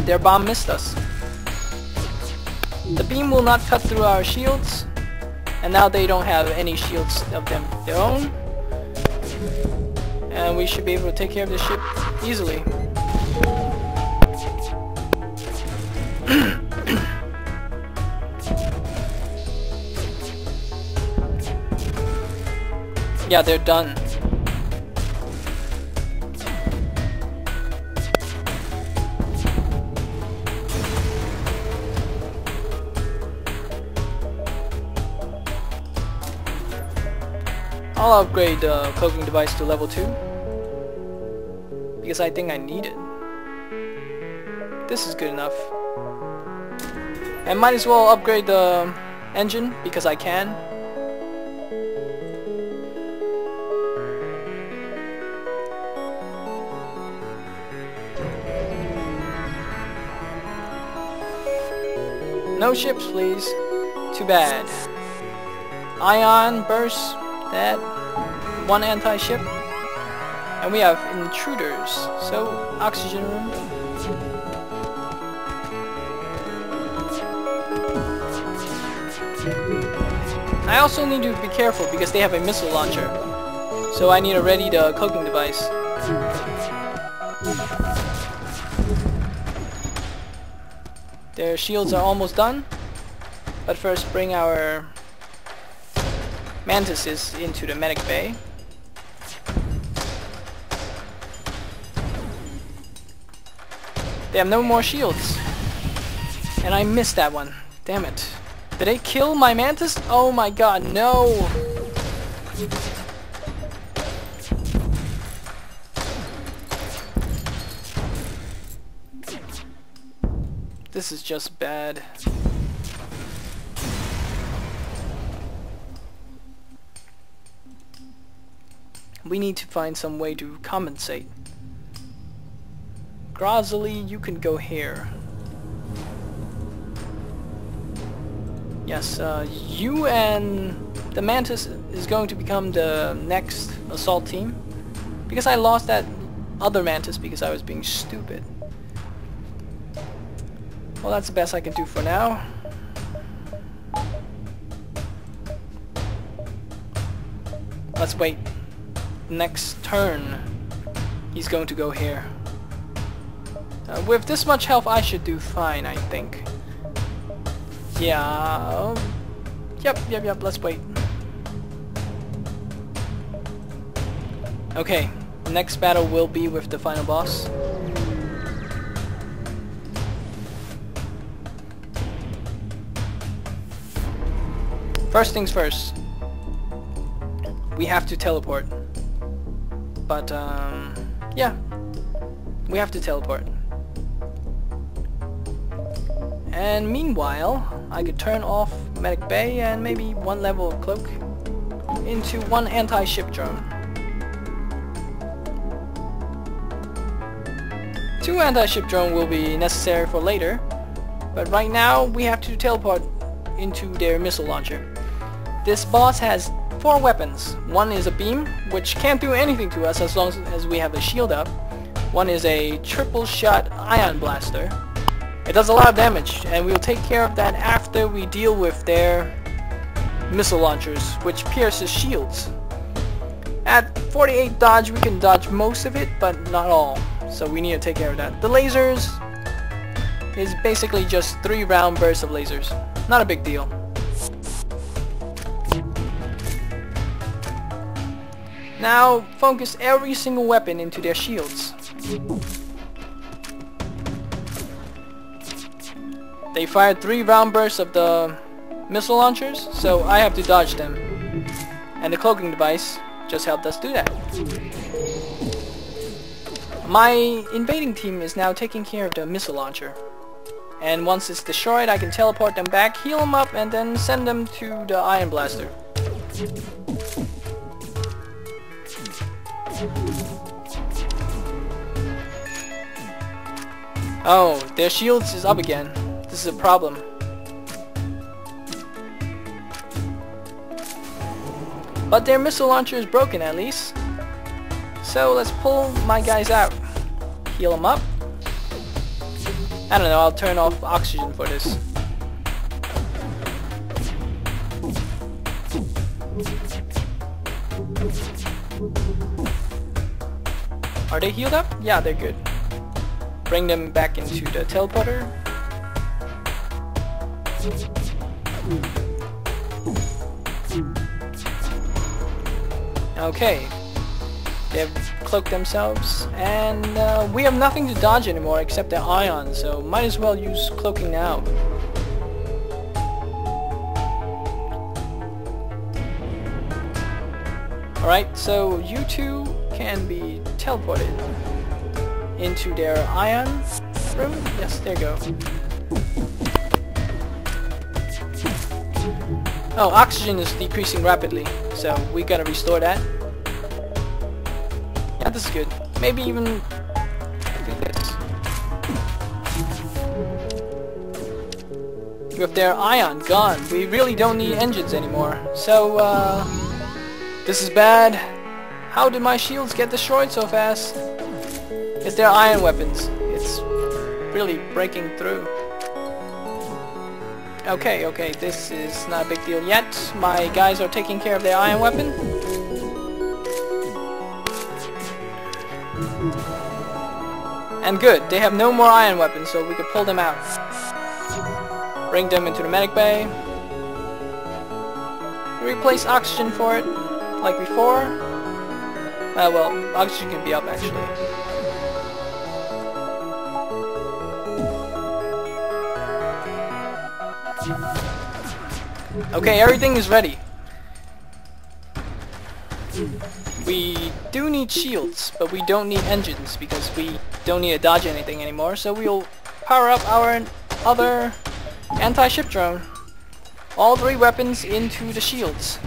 Speaker 1: Their bomb missed us. The beam will not cut through our shields, and now they don't have any shields of them their own. And we should be able to take care of the ship easily. yeah, they're done. I'll upgrade the uh, cloaking device to level 2 because I think I need it. This is good enough. And might as well upgrade the engine because I can. No ships, please. Too bad. Ion burst that one anti-ship. And we have intruders, so oxygen room. I also need to be careful because they have a missile launcher. So I need a ready the cloaking device. Their shields are almost done. But first bring our mantises into the medic bay. They have no more shields. And I missed that one. Damn it. Did they kill my mantis? Oh my god, no! This is just bad. We need to find some way to compensate. Grozzly, you can go here. Yes, uh, you and the Mantis is going to become the next assault team. Because I lost that other Mantis because I was being stupid. Well, that's the best I can do for now. Let's wait. Next turn, he's going to go here. Uh, with this much health, I should do fine, I think. Yeah. Um, yep, yep, yep, let's wait. Okay, next battle will be with the final boss. First things first. We have to teleport. But, um, yeah. We have to teleport. And meanwhile, I could turn off Medic Bay and maybe one level of cloak into one anti-ship drone. Two anti-ship drone will be necessary for later, but right now we have to teleport into their missile launcher. This boss has four weapons. One is a beam, which can't do anything to us as long as we have a shield up. One is a triple shot ion blaster. It does a lot of damage, and we'll take care of that after we deal with their missile launchers, which pierces shields. At 48 dodge, we can dodge most of it, but not all so we need to take care of that. The lasers is basically just three round bursts of lasers. Not a big deal. Now focus every single weapon into their shields. They fired three round bursts of the missile launchers, so I have to dodge them. And the cloaking device just helped us do that. My invading team is now taking care of the missile launcher. And once it's destroyed, I can teleport them back, heal them up, and then send them to the Ion Blaster. Oh, their shields is up again. This is a problem. But their missile launcher is broken at least. So let's pull my guys out heal them up. I don't know, I'll turn off oxygen for this. Are they healed up? Yeah, they're good. Bring them back into the teleporter. Okay. They've cloaked themselves, and uh, we have nothing to dodge anymore except the ion, so might as well use cloaking now. Alright, so you two can be teleported into their ion room. Yes, there you go. Oh, oxygen is decreasing rapidly, so we gotta restore that. Yeah, this is good. Maybe even do this. With their ion gone, we really don't need engines anymore. So, uh, this is bad. How did my shields get destroyed so fast? It's their ion weapons. It's really breaking through. Okay, okay, this is not a big deal yet. My guys are taking care of their ion weapon. And good, they have no more ion weapons, so we could pull them out. Bring them into the medic bay. Replace oxygen for it, like before. Uh, well, oxygen can be up actually. Okay, everything is ready. We do need shields, but we don't need engines because we don't need to dodge anything anymore. So we'll power up our other anti-ship drone. All three weapons into the shields.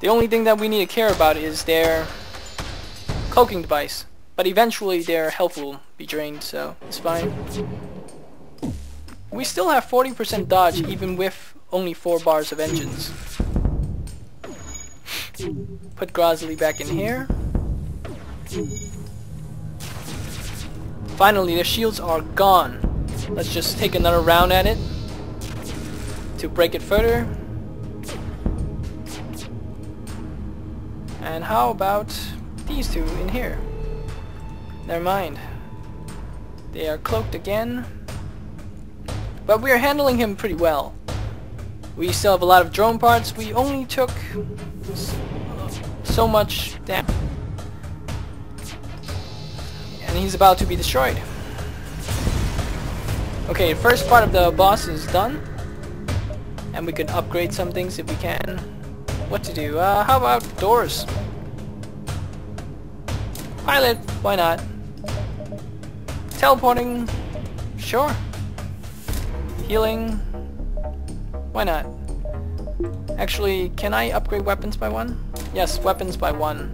Speaker 1: The only thing that we need to care about is their cloaking device. But eventually their health will be drained, so it's fine. We still have 40% dodge even with only 4 bars of engines. Put Grosley back in here. Finally, the shields are gone. Let's just take another round at it to break it further. And how about these two in here? Never mind. They are cloaked again. But we are handling him pretty well. We still have a lot of drone parts. We only took so much damage. And he's about to be destroyed. Okay, first part of the boss is done. And we can upgrade some things if we can. What to do? Uh, how about doors? Pilot, why not? Teleporting, sure. Healing, why not? Actually, can I upgrade weapons by one? Yes, weapons by one.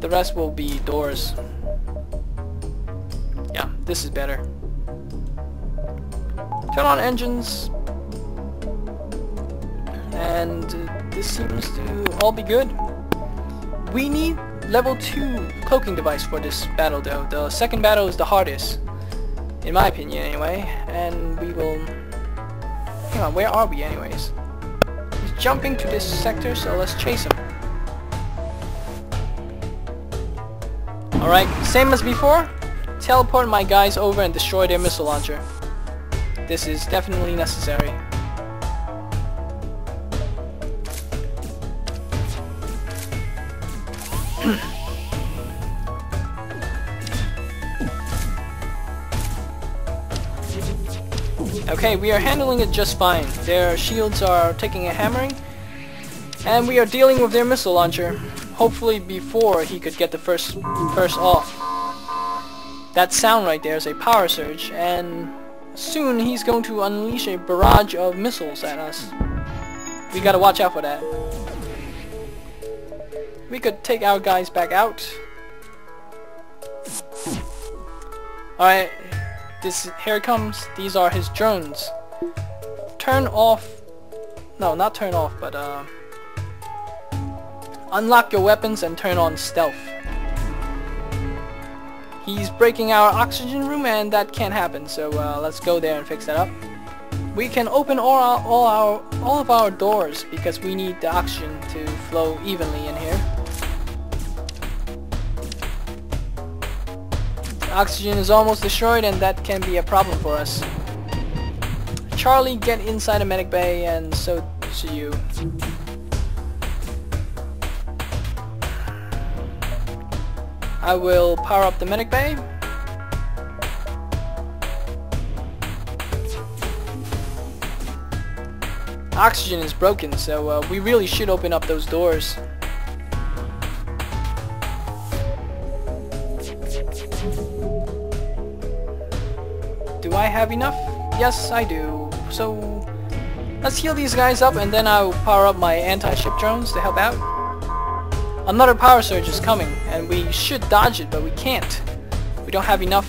Speaker 1: The rest will be doors. Yeah, this is better. Turn on engines. And uh, this seems to all be good. We need level 2 cloaking device for this battle though. The second battle is the hardest. In my opinion anyway. And we will... Hang on, where are we anyways? He's jumping to this sector so let's chase him. Alright, same as before. Teleport my guys over and destroy their missile launcher. This is definitely necessary. okay, we are handling it just fine. Their shields are taking a hammering, and we are dealing with their missile launcher. Hopefully before he could get the first, first off. That sound right there is a power surge, and soon he's going to unleash a barrage of missiles at us. We gotta watch out for that. We could take our guys back out. Alright, this here it comes. These are his drones. Turn off no, not turn off, but uh unlock your weapons and turn on stealth. He's breaking our oxygen room and that can't happen, so uh, let's go there and fix that up. We can open all our, all our all of our doors because we need the oxygen to flow evenly in here. The oxygen is almost destroyed and that can be a problem for us. Charlie, get inside the medic bay and so should you. I will power up the medic bay. Oxygen is broken, so uh, we really should open up those doors. Do I have enough? Yes, I do. So, let's heal these guys up and then I'll power up my anti-ship drones to help out. Another power surge is coming, and we should dodge it, but we can't. We don't have enough.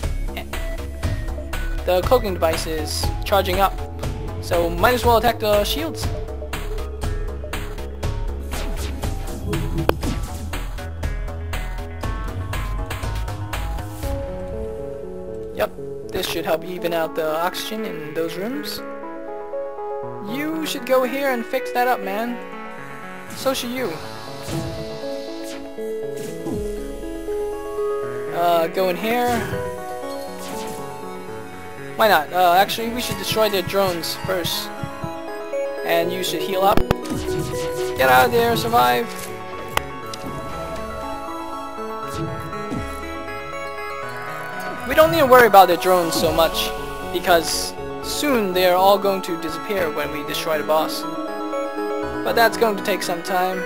Speaker 1: The cloaking device is charging up, so might as well attack the shields. Yep, this should help even out the oxygen in those rooms. You should go here and fix that up, man. So should you. Uh, go in here. Why not? Uh, actually, we should destroy their drones first. And you should heal up. Get out of there, survive. We don't need to worry about their drones so much, because soon they are all going to disappear when we destroy the boss. But that's going to take some time.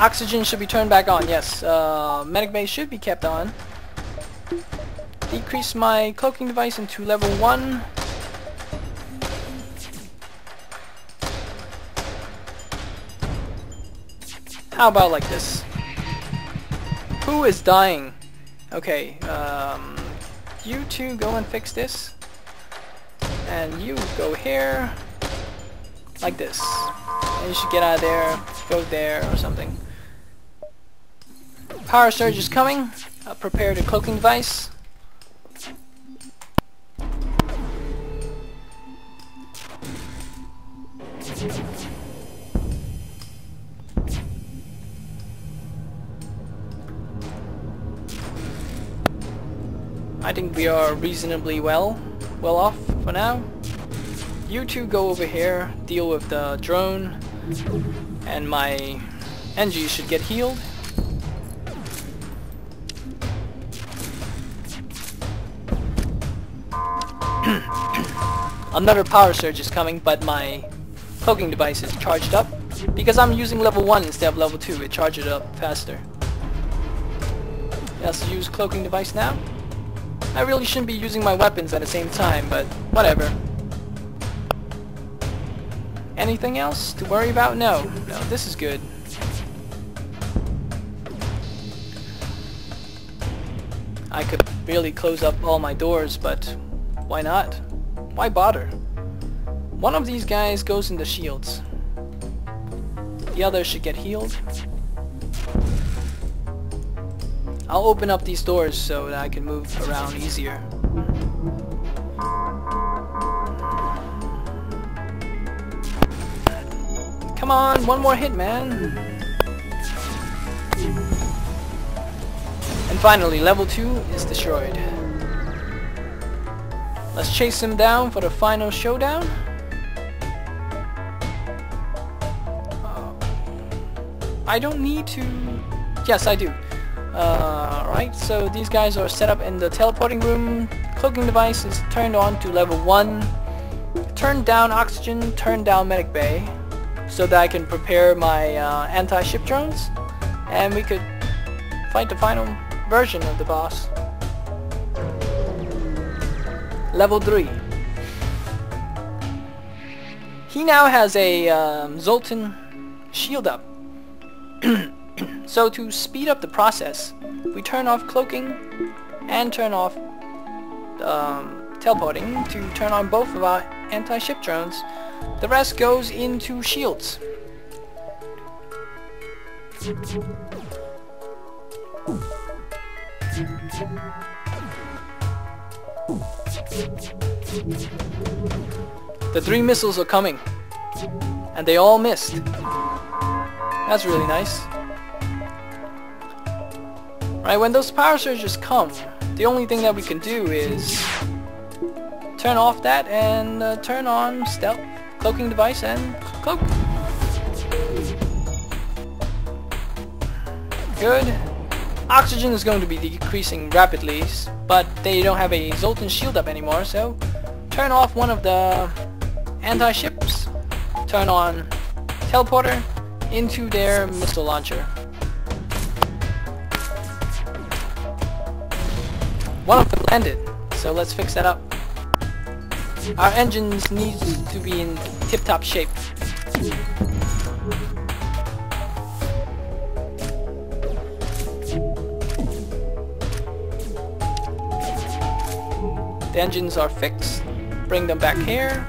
Speaker 1: Oxygen should be turned back on, yes. Uh, medic bay should be kept on. Decrease my cloaking device into level 1. How about like this? Who is dying? Okay, um, you two go and fix this. And you go here. Like this. And you should get out of there, go there or something. Power surge is coming. Uh, prepare the cloaking device. I think we are reasonably well, well off for now. You two go over here, deal with the drone, and my Engi should get healed. Another power surge is coming, but my cloaking device is charged up. Because I'm using level 1 instead of level 2, it charges up faster. Let's use cloaking device now. I really shouldn't be using my weapons at the same time, but whatever. Anything else to worry about? No. No, this is good. I could really close up all my doors, but why not? Why bother? One of these guys goes in the shields. The other should get healed. I'll open up these doors so that I can move around easier. Come on, one more hit, man. And finally, level 2 is destroyed. Let's chase him down for the final showdown. Uh, I don't need to... Yes, I do. Uh, right, so these guys are set up in the teleporting room. Cloaking device is turned on to level 1. Turn down oxygen, turn down medic bay so that I can prepare my uh, anti-ship drones and we could fight the final version of the boss. Level 3. He now has a um, Zoltan shield up. so to speed up the process, we turn off cloaking and turn off um, teleporting to turn on both of our anti-ship drones the rest goes into shields. The three missiles are coming. And they all missed. That's really nice. Right, when those power surges come, the only thing that we can do is turn off that and uh, turn on stealth cloaking device and cloak. Good. Oxygen is going to be decreasing rapidly, but they don't have a Zoltan shield up anymore, so turn off one of the anti-ships, turn on teleporter into their missile launcher. One of them landed, so let's fix that up. Our engines need to be in tip-top shape. Engines are fixed. Bring them back here.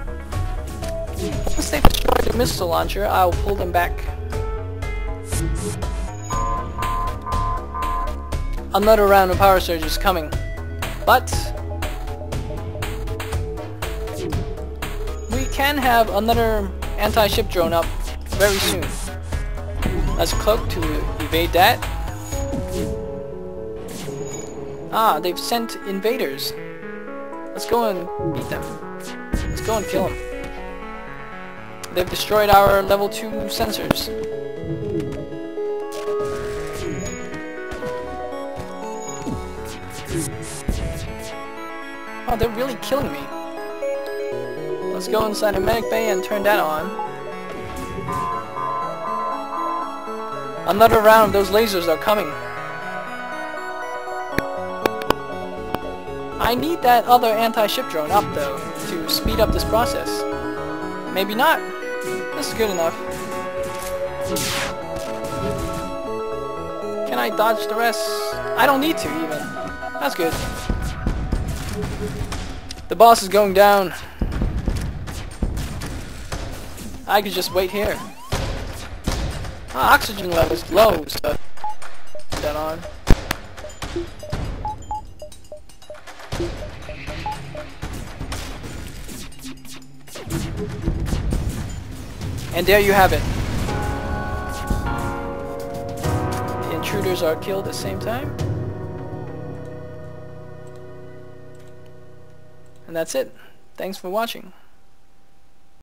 Speaker 1: Once they destroy the missile launcher, I'll pull them back. Another round of power surge is coming. But We can have another anti-ship drone up very soon. Let's cloak to evade that. Ah, they've sent invaders. Let's go and beat them. Let's go and kill them. They've destroyed our level 2 sensors. Oh, they're really killing me. Let's go inside a medic bay and turn that on. Another round, those lasers are coming. I need that other anti-ship drone up though, to speed up this process. Maybe not. This is good enough. Can I dodge the rest? I don't need to even. That's good. The boss is going down. I could just wait here. Ah, oxygen level is low, so that on. And there you have it. The intruders are killed at the same time. And that's it. Thanks for watching.